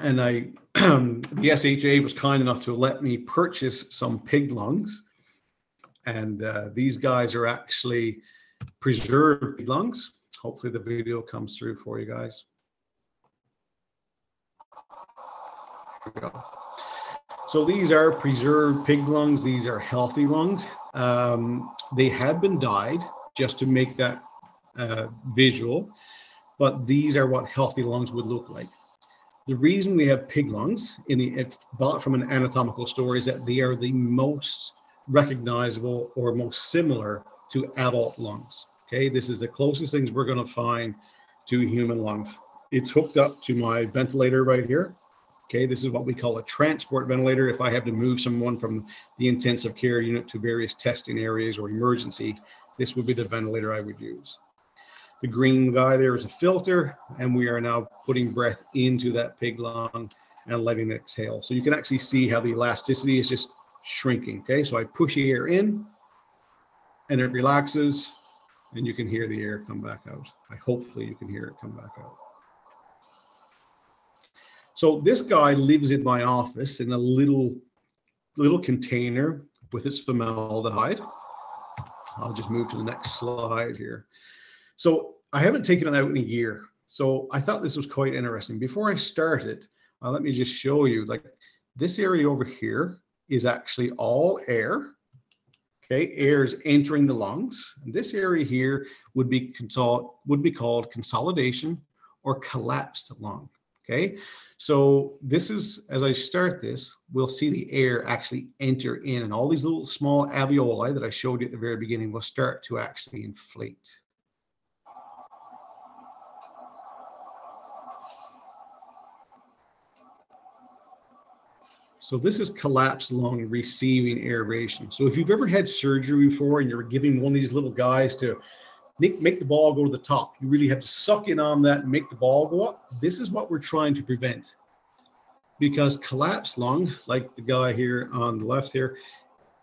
And I, the SHA was kind enough to let me purchase some pig lungs. And uh, these guys are actually preserved lungs. Hopefully the video comes through for you guys. So these are preserved pig lungs. These are healthy lungs. Um, they have been dyed just to make that uh, visual, but these are what healthy lungs would look like. The reason we have pig lungs in the if bought from an anatomical store is that they are the most recognizable or most similar to adult lungs. Okay, this is the closest things we're going to find to human lungs. It's hooked up to my ventilator right here. Okay, this is what we call a transport ventilator. If I have to move someone from the intensive care unit to various testing areas or emergency, this would be the ventilator I would use. The green guy there is a filter, and we are now putting breath into that pig lung and letting it exhale. So you can actually see how the elasticity is just shrinking. Okay, so I push air in, and it relaxes, and you can hear the air come back out. I hopefully you can hear it come back out. So this guy lives in my office in a little little container with its formaldehyde. I'll just move to the next slide here. So I haven't taken it out in a year. So I thought this was quite interesting. Before I started, uh, let me just show you like this area over here is actually all air Okay, air is entering the lungs. And this area here would be consol- would be called consolidation or collapsed lung. Okay, so this is as I start this, we'll see the air actually enter in, and all these little small alveoli that I showed you at the very beginning will start to actually inflate. So this is collapsed lung receiving aeration. So if you've ever had surgery before and you're giving one of these little guys to make, make the ball go to the top, you really have to suck in on that and make the ball go up. This is what we're trying to prevent. Because collapsed lung, like the guy here on the left here,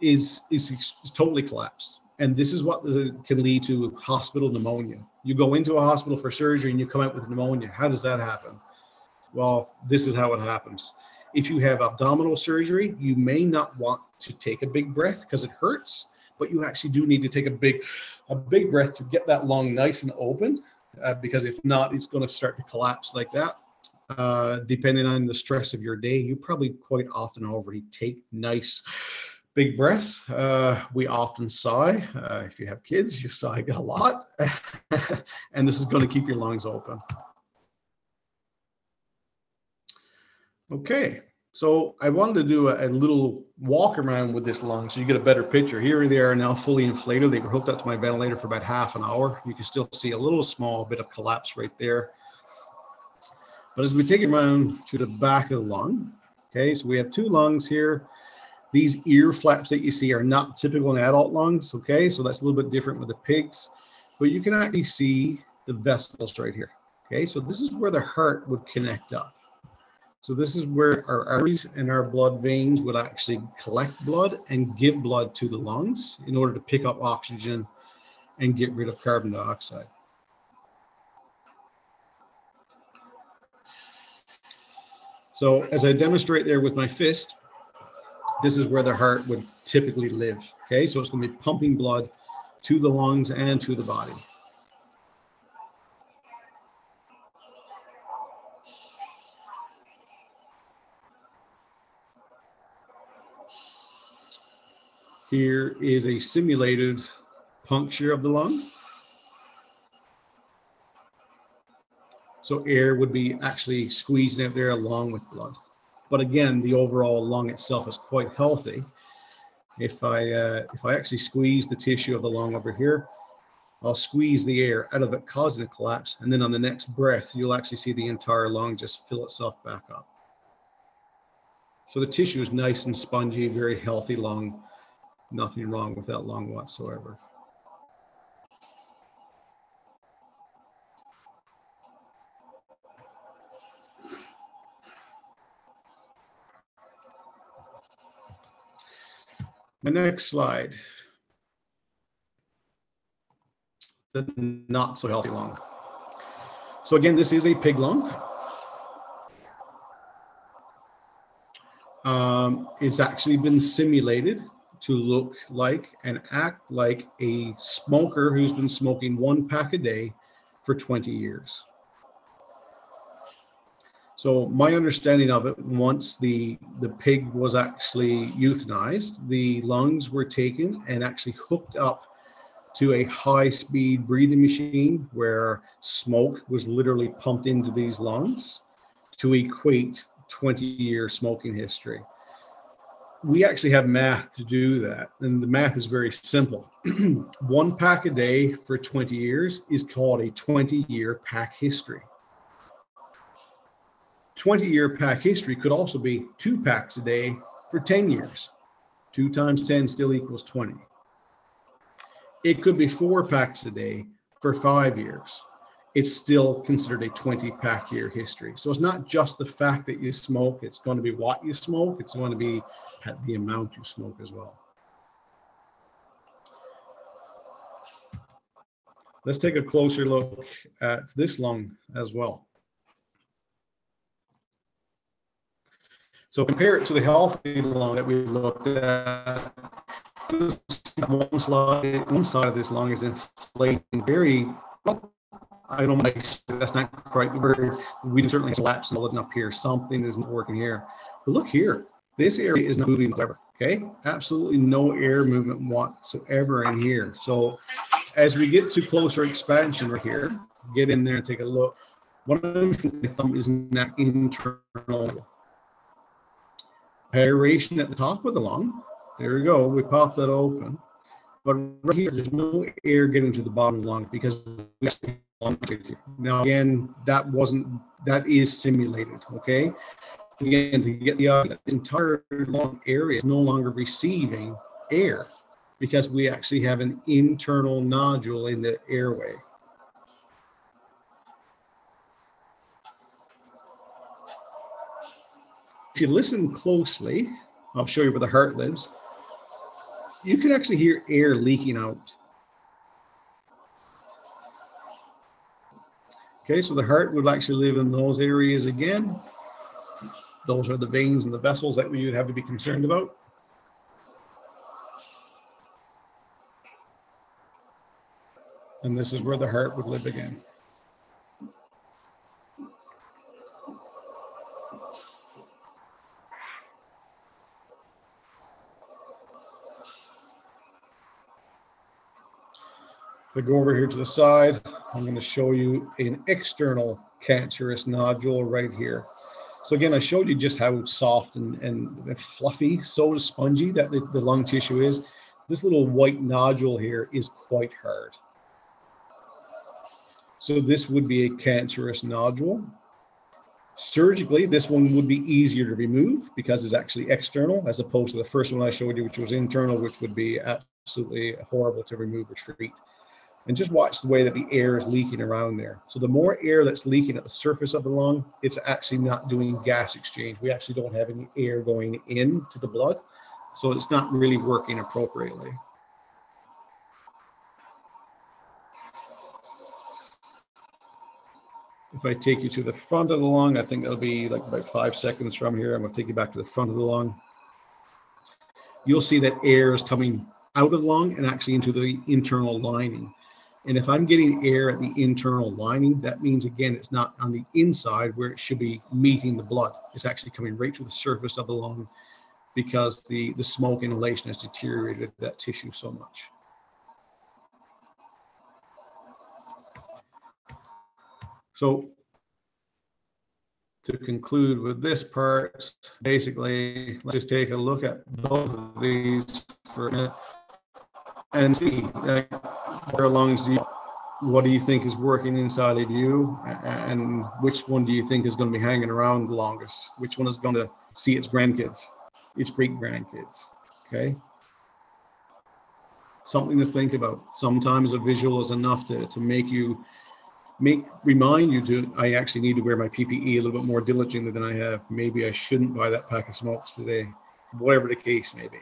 is, is, is totally collapsed. And this is what the, can lead to hospital pneumonia. You go into a hospital for surgery and you come out with pneumonia. How does that happen? Well, this is how it happens if you have abdominal surgery, you may not want to take a big breath because it hurts, but you actually do need to take a big, a big breath to get that lung nice and open, uh, because if not, it's going to start to collapse like that. Uh, depending on the stress of your day, you probably quite often already take nice big breaths. Uh, we often sigh. Uh, if you have kids, you sigh a lot, and this is going to keep your lungs open. Okay, so I wanted to do a, a, little walk around with this lung so you get a better picture. Here they are now fully inflated. They were hooked up to my ventilator for about half an hour. You can still see a little small bit of collapse right there. But as we take it around to the back of the lung, okay, so we have two lungs here. These ear flaps that you see are not typical in adult lungs, okay? So that's a little bit different with the pigs. But you can actually see the vessels right here, okay? So this is where the heart would connect up. So this is where our arteries and our blood veins would actually collect blood and give blood to the lungs in order to pick up oxygen and get rid of carbon dioxide. So as I demonstrate there with my fist, this is where the heart would typically live. Okay, so it's going to be pumping blood to the lungs and to the body. Here is a simulated puncture of the lung. So air would be actually squeezing out there along with blood. But again, the overall lung itself is quite healthy. If I, uh, if I actually squeeze the tissue of the lung over here, I'll squeeze the air out of it, causing a collapse. And then on the next breath, you'll actually see the entire lung just fill itself back up. So the tissue is nice and spongy, very healthy lung nothing wrong with that lung whatsoever. My next slide. The not so healthy lung. So again, this is a pig lung. Um, it's actually been simulated to look like and act like a smoker who's been smoking one pack a day for 20 years. So my understanding of it, once the the pig was actually euthanized, the lungs were taken and actually hooked up to a high-speed breathing machine where smoke was literally pumped into these lungs to equate 20-year smoking history. We actually have math to do that, and the math is very simple. One pack a day for 20 years is called a 20-year pack history. 20 year pack history could also be two packs a day for 10 years. Two times 10 still equals 20. It could be four packs a day for five years. It's still considered a 20 pack year history. So it's not just the fact that you smoke, it's going to be what you smoke, it's going to be the amount you smoke as well. Let's take a closer look at this lung as well. So compare it to the healthy lung that we looked at. One slide, one side of this lung is inflating very. I don't like that's not quite where we certainly collapse and looking up here. Something isn't working here. But look here, this area is not moving whatsoever. Okay, absolutely no air movement whatsoever in here. So as we get to closer expansion right here, get in there and take a look. One of the thumb is not internal aeration at the top of the lung. There we go. We pop that open. But right here, there's no air getting to the bottom of the lung because now again, that wasn't that is simulated. Okay. Again, to get the uh, entire lung area is no longer receiving air because we actually have an internal nodule in the airway. If you listen closely, I'll show you where the heart lives. You can actually hear air leaking out. Okay, so the heart would actually live in those areas again. Those are the veins and the vessels that we would have to be concerned about. And this is where the heart would live again. If I go over here to the side, I'm going to show you an external cancerous nodule right here. So again, I showed you just how soft and, and fluffy, so spongy that the, the lung tissue is. This little white nodule here is quite hard. So this would be a cancerous nodule. Surgically, this one would be easier to remove because it's actually external as opposed to the first one I showed you, which was internal, which would be absolutely horrible to remove or treat and just watch the way that the air is leaking around there. So the more air that's leaking at the surface of the lung, it's actually not doing gas exchange. We actually don't have any air going into the blood, so it's not really working appropriately. If I take you to the front of the lung, I think that'll be like about five seconds from here. I'm gonna take you back to the front of the lung. You'll see that air is coming out of the lung and actually into the internal lining. And if I'm getting air at the internal lining, that means again, it's not on the inside where it should be meeting the blood. It's actually coming right to the surface of the lung because the, the smoke inhalation has deteriorated that tissue so much. So to conclude with this part, basically, let's just take a look at both of these for a minute and see like, where lungs do you, what do you think is working inside of you? And which one do you think is going to be hanging around the longest? Which one is going to see its grandkids its great grandkids okay? Something to think about. Sometimes a visual is enough to, to make you make remind you to i actually need to wear my ppe a little bit more diligently than i have. Maybe i shouldn't buy that pack of smokes today. Whatever the case may be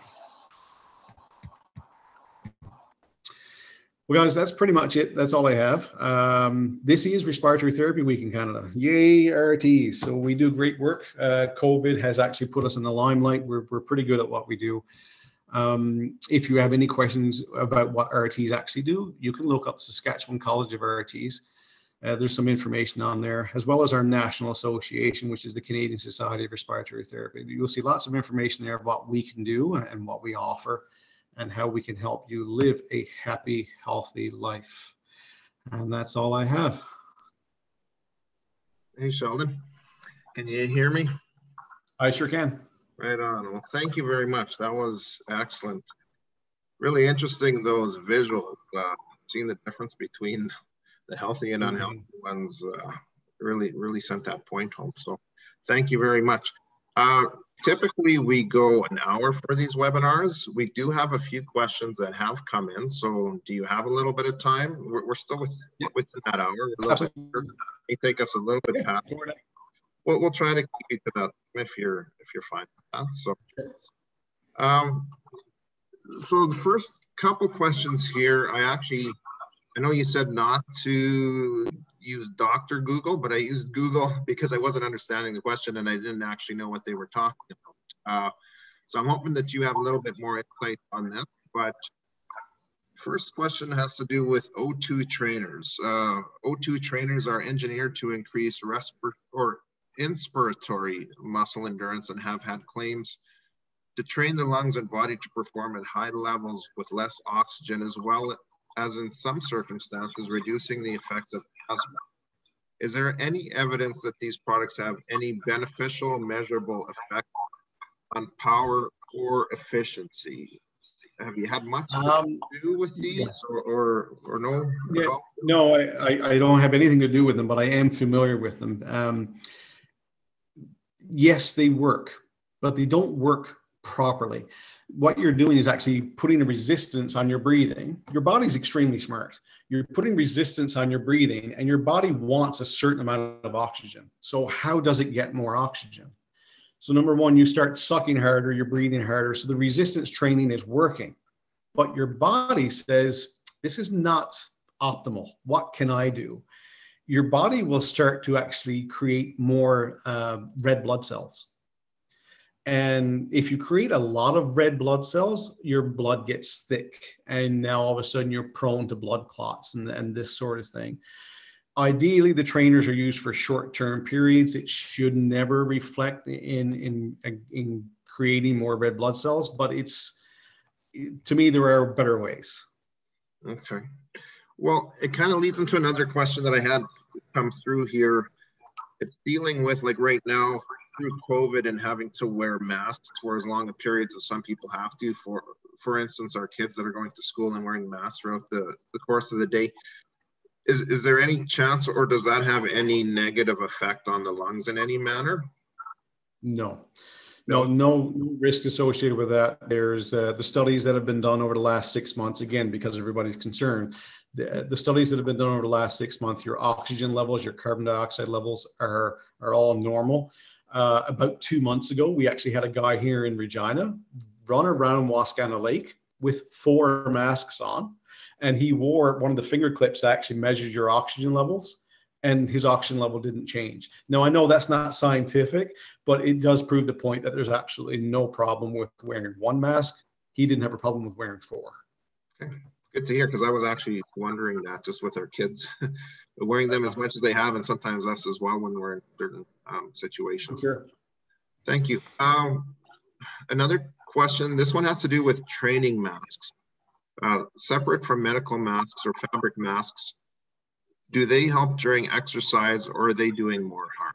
Well, guys, that's pretty much it. That's all I have. Um, this is Respiratory Therapy Week in Canada. Yay, RT. So we do great work. Uh, COVID has actually put us in the limelight. We're, we're pretty good at what we do. Um, if you have any questions about what RTs actually do, you can look up Saskatchewan College of RTs. Uh, there's some information on there, as well as our national association, which is the Canadian Society of Respiratory Therapy. You'll see lots of information there of what we can do and what we offer and how we can help you live a happy, healthy life. And that's all I have. Hey, Sheldon, can you hear me? I sure can. Right on. Well, thank you very much. That was excellent. Really interesting, those visuals, uh, seeing the difference between the healthy and unhealthy mm-hmm. ones uh, really, really sent that point home. So thank you very much. Uh, typically we go an hour for these webinars. We do have a few questions that have come in. So do you have a little bit of time? We're, we're still with, within that hour. It may take us a little bit past. We'll, we'll try to keep you to that if you're if you're fine with that. So, um, so the first couple questions here, I actually, I know you said not to use Dr. Google, but I used Google because I wasn't understanding the question and I didn't actually know what they were talking about. Uh, so I'm hoping that you have a little bit more insight on this. But first question has to do with O2 trainers. Uh, O2 trainers are engineered to increase respiratory or inspiratory muscle endurance and have had claims to train the lungs and body to perform at high levels with less oxygen as well as in some circumstances reducing the effects of asthma. Is there any evidence that these products have any beneficial measurable effect on power or efficiency? Have you had much um, to do with these yeah. or, or, or, no? Yeah, no, I, I, I, don't have anything to do with them, but I am familiar with them. Um, yes, they work, but they don't work properly what you're doing is actually putting a resistance on your breathing. Your body's extremely smart. You're putting resistance on your breathing, and your body wants a certain amount of oxygen. So, how does it get more oxygen? So, number one, you start sucking harder, you're breathing harder. So, the resistance training is working. But your body says, This is not optimal. What can I do? Your body will start to actually create more uh, red blood cells and if you create a lot of red blood cells, your blood gets thick. And now all of a sudden you're prone to blood clots and, and this sort of thing. Ideally, the trainers are used for short term periods. It should never reflect in, in, in creating more red blood cells, but it's to me, there are better ways. Okay. Well, it kind of leads into another question that I had come through here. It's dealing with like right now, through COVID and having to wear masks for as long a periods as some people have to. For for instance, our kids that are going to school and wearing masks throughout the, the course of the day. Is, is there any chance or does that have any negative effect on the lungs in any manner? No. No, no risk associated with that. There's uh, the studies that have been done over the last six months, again, because everybody's concerned. The, the studies that have been done over the last six months, your oxygen levels, your carbon dioxide levels are, are all normal uh, about two months ago, we actually had a guy here in Regina run around Wascana Lake with four masks on. And he wore one of the finger clips that actually measures your oxygen levels, and his oxygen level didn't change. Now, I know that's not scientific, but it does prove the point that there's absolutely no problem with wearing one mask. He didn't have a problem with wearing four. Okay good to hear because I was actually wondering that just with our kids, wearing them as much as they have, and sometimes us as well when we're in certain um, situations. Sure. Thank you. Um, another question. This one has to do with training masks. Uh, separate from medical masks or fabric masks, do they help during exercise or are they doing more harm?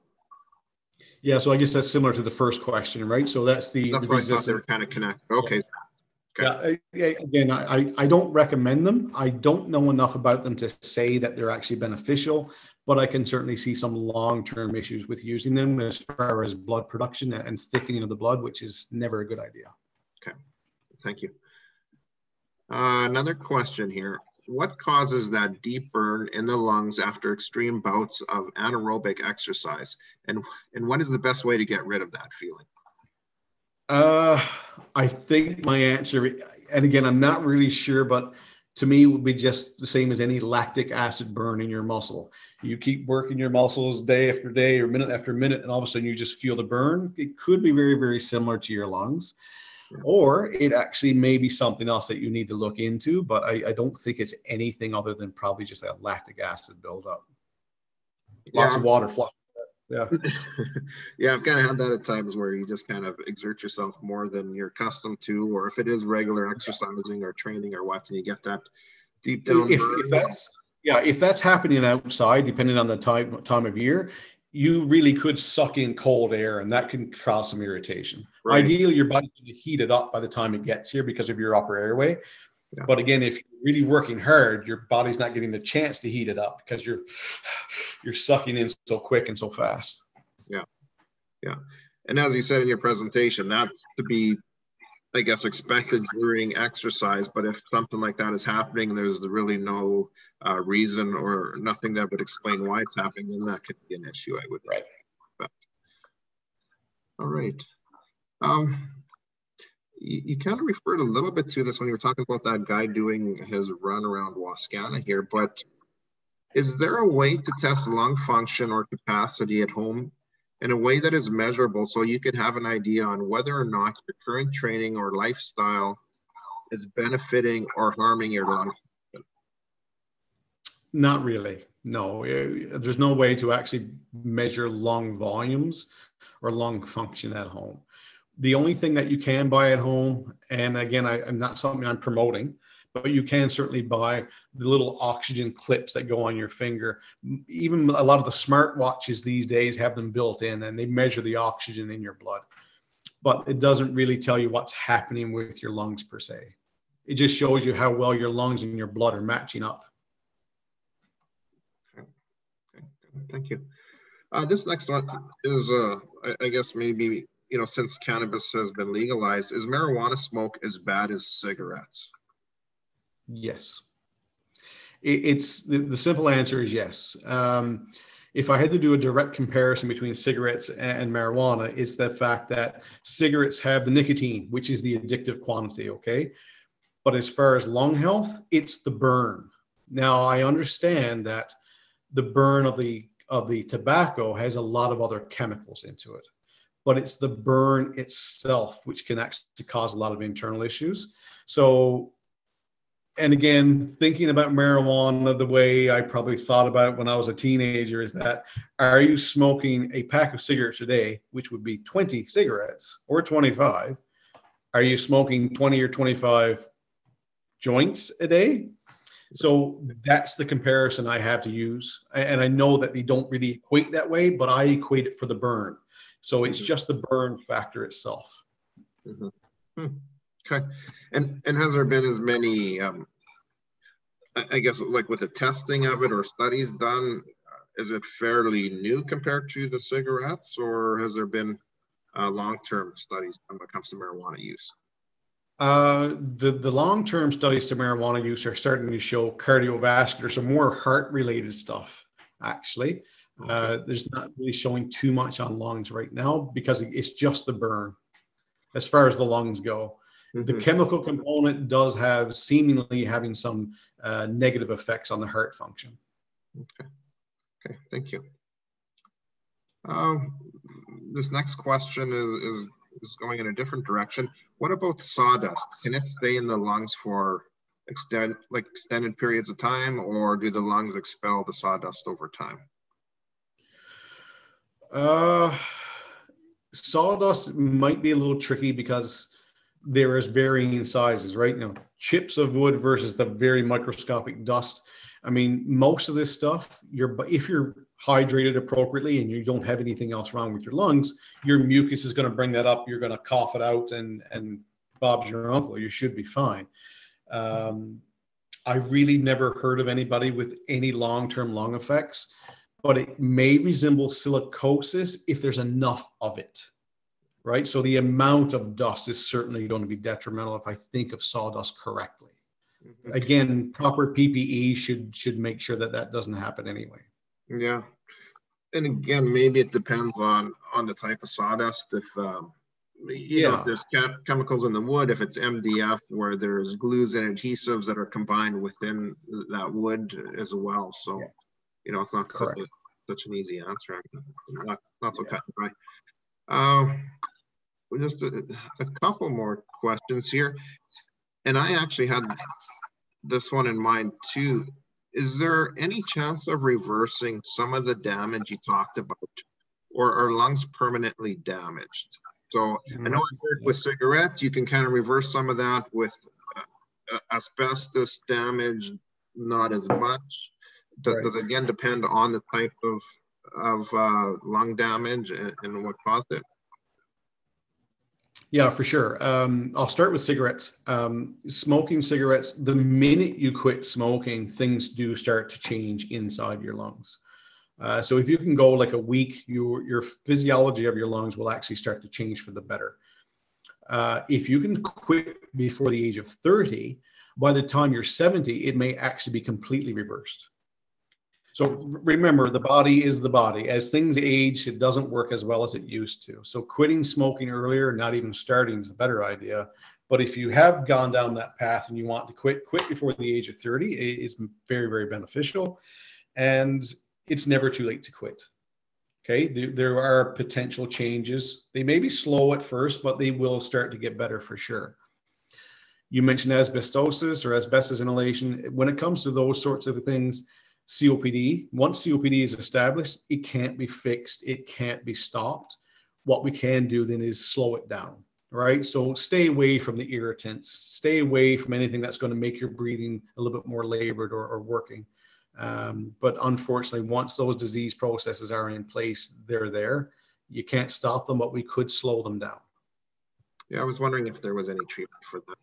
Yeah, so I guess that's similar to the first question, right? So that's the. That's the what I thought they were kind of connected. Okay. Okay. Yeah, again, I, I don't recommend them. I don't know enough about them to say that they're actually beneficial, but I can certainly see some long-term issues with using them as far as blood production and thickening of the blood, which is never a good idea. Okay, thank you. Uh, another question here. What causes that deep burn in the lungs after extreme bouts of anaerobic exercise? And, and what is the best way to get rid of that feeling? Uh, I think my answer, and again, I'm not really sure, but to me would be just the same as any lactic acid burn in your muscle. You keep working your muscles day after day or minute after minute, and all of a sudden you just feel the burn. It could be very, very similar to your lungs. Or it actually may be something else that you need to look into, but I, I don't think it's anything other than probably just that lactic acid buildup. Lots yeah. of water flush. Yeah. yeah, I've kind of had that at times where you just kind of exert yourself more than you're accustomed to, or if it is regular exercising or training or what, and you get that deep down. If, if that's yeah, if that's happening outside, depending on the time time of year, you really could suck in cold air and that can cause some irritation. Right. Ideally, your body can heat it up by the time it gets here because of your upper airway. Yeah. But again, if really working hard, your body's not getting the chance to heat it up because you're you're sucking in so quick and so fast. Yeah, yeah. And as you said in your presentation, that to be, I guess, expected during exercise. But if something like that is happening, there's really no uh, reason or nothing that would explain why it's happening, then that could be an issue. I would. Right. But, all right. Um, you, kind of referred a little bit to this when you were talking about that guy doing his run around Wascana here, but is there a way to test lung function or capacity at home in a way that is measurable so you could have an idea on whether or not your current training or lifestyle is benefiting or harming your lung function? not really. No, uh, there's no way to actually measure lung volumes or lung function at home. The only thing that you can buy at home, and again, I, am not something I'm promoting, but you can certainly buy the little oxygen clips that go on your finger. Even a lot of the smart watches these days have them built in and they measure the oxygen in your blood. But it doesn't really tell you what's happening with your lungs per se. It just shows you how well your lungs and your blood are matching up. Thank you. Uh, this next one is, uh, I, I, guess maybe, you know, since cannabis has been legalized, is marijuana smoke as bad as cigarettes? Yes. It's the, simple answer is yes. Um, if I had to do a direct comparison between cigarettes and, and marijuana, it's the fact that cigarettes have the nicotine, which is the addictive quantity, okay? But as far as lung health, it's the burn. Now, I understand that the burn of the of the tobacco has a lot of other chemicals into it but it's the burn itself which can actually cause a lot of internal issues so and again thinking about marijuana the way i probably thought about it when i was a teenager is that are you smoking a pack of cigarettes a day which would be 20 cigarettes or 25 are you smoking 20 or 25 joints a day so that's the comparison I have to use. And I know that they don't really equate that way, but I equate it for the burn. So it's mm-hmm. just the burn factor itself. Mm-hmm. Hmm. Okay. And and has there been as many, um, I guess, like with the testing of it or studies done, is it fairly new compared to the cigarettes, or has there been uh, long-term studies when it comes to marijuana use? Uh, the the long term studies to marijuana use are starting to show cardiovascular, so more heart related stuff. Actually, uh, there's not really showing too much on lungs right now because it's just the burn, as far as the lungs go. Mm-hmm. The chemical component does have seemingly having some uh, negative effects on the heart function. Okay. Okay. Thank you. Um, this next question is, is is going in a different direction. What about sawdust? Can it stay in the lungs for extend like extended periods of time, or do the lungs expel the sawdust over time? Uh, sawdust might be a little tricky because there is varying sizes, right? You know, chips of wood versus the very microscopic dust. I mean, most of this stuff, you're if you're hydrated appropriately and you don't have anything else wrong with your lungs, your mucus is going to bring that up. You're going to cough it out, and and Bob's your uncle. You should be fine. Um, I've really never heard of anybody with any long-term lung effects, but it may resemble silicosis if there's enough of it, right? So the amount of dust is certainly going to be detrimental if I think of sawdust correctly. Mm-hmm. Again, proper PPE should should make sure that that doesn't happen anyway. Yeah. And again, maybe it depends on on the type of sawdust. If um, you know, if there's chem- chemicals in the wood, if it's MDF, where there's glues and adhesives that are combined within that wood as well. So, Yeah. You know, it's not such, a, such an easy answer. Not, not so cut and dry. Um, just a, a couple more questions here. And I actually had this one in mind too. Is there any chance of reversing some of the damage you talked about? Or are lungs permanently damaged? So I know I've heard with cigarettes, you can kind of reverse some of that with uh, asbestos damage, not as much. Does, Right. does it again depend on the type of of uh, lung damage and, and what caused it? Yeah, for sure. Um, I'll start with cigarettes. Um, smoking cigarettes, the minute you quit smoking, things do start to change inside your lungs. Uh, so if you can go like a week, your your physiology of your lungs will actually start to change for the better. Uh, if you can quit before the age of 30, by the time you're 70, it may actually be completely reversed. So remember, the body is the body. As things age, it doesn't work as well as it used to. So quitting smoking earlier, not even starting, is a better idea. But if you have gone down that path and you want to quit, quit before the age of 30. It- It's very, very beneficial. And it's never too late to quit. Okay, there are potential changes. They may be slow at first, but they will start to get better for sure. You mentioned asbestosis or asbestos inhalation. When it comes to those sorts of things, COPD, once COPD is established, it can't be fixed, it can't be stopped. What we can do then is slow it down, right? So stay away from the irritants, stay away from anything that's going to make your breathing a little bit more labored or, or working. Um, but unfortunately, once those disease processes are in place, they're there. You can't stop them, but we could slow them down. Yeah, I was wondering if there was any treatment for that.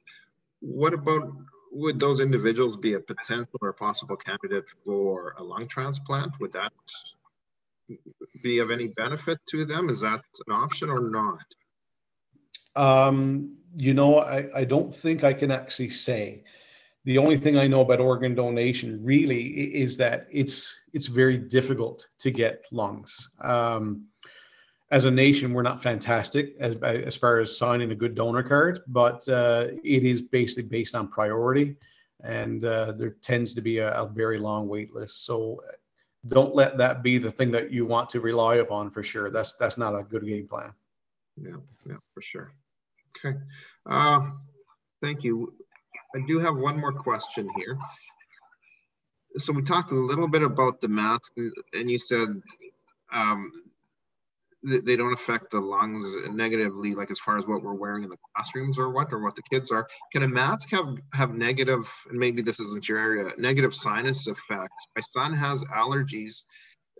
What about would those individuals be a potential or possible candidate for a lung transplant? Would that be of any benefit to them? Is that an option or not? Um, you know, I, I don't think I can actually say. The only thing I know about organ donation really is that it's it's very difficult to get lungs. Um, as a nation, we're not fantastic as as far as signing a good donor card, but uh, it is basically based on priority, and uh, there tends to be a, a very long wait list. So uh, don't let that be the thing that you want to rely upon for sure. That's that's not a good game plan. Yeah, yeah, for sure. Okay. Uh, thank you. I do have one more question here. So we talked a little bit about the mask, and you said um, they, don't affect the lungs negatively, like as far as what we're wearing in the classrooms or what, or what the kids are. Can a mask have have negative? And maybe this isn't your area. Negative sinus effects. My son has allergies,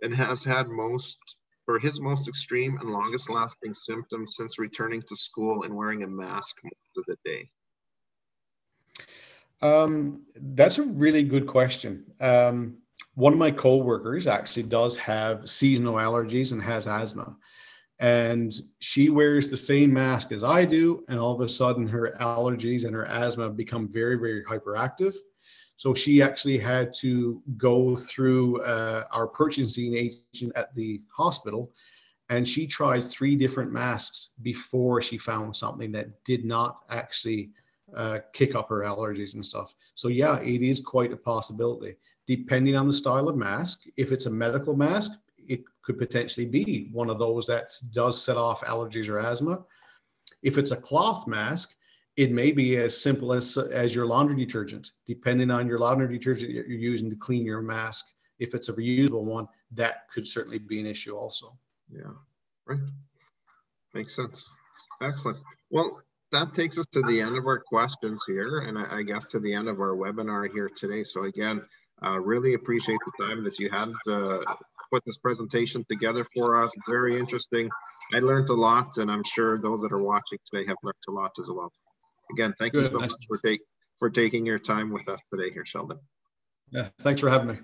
and has had most or his most extreme and longest lasting symptoms since returning to school and wearing a mask most of the day. Um, that's a really good question. Um, one of my coworkers actually does have seasonal allergies and has asthma. And she wears the same mask as I do, and all of a sudden her allergies and her asthma become very, very hyperactive. So she actually had to go through uh, our purchasing agent at the hospital, and she tried three different masks before she found something that did not actually uh, kick up her allergies and stuff. So yeah, it is quite a possibility. Depending on the style of mask, if it's a medical mask, it could potentially be one of those that does set off allergies or asthma. If it's a cloth mask, it may be as simple as as your laundry detergent. Depending on your laundry detergent that you're using to clean your mask, if it's a reusable one, that could certainly be an issue also. Yeah, right. Makes sense. Excellent. Well, that takes us to the end of our questions here, and I, guess to the end of our webinar here today. So again, uh, really appreciate the time that you had to put this presentation together for us. Very interesting. I learned a lot, and I'm sure those that are watching today have learned a lot as well. Again, thank you Good. so much for take for taking your time with us today here, Sheldon. Yeah, thanks for having me.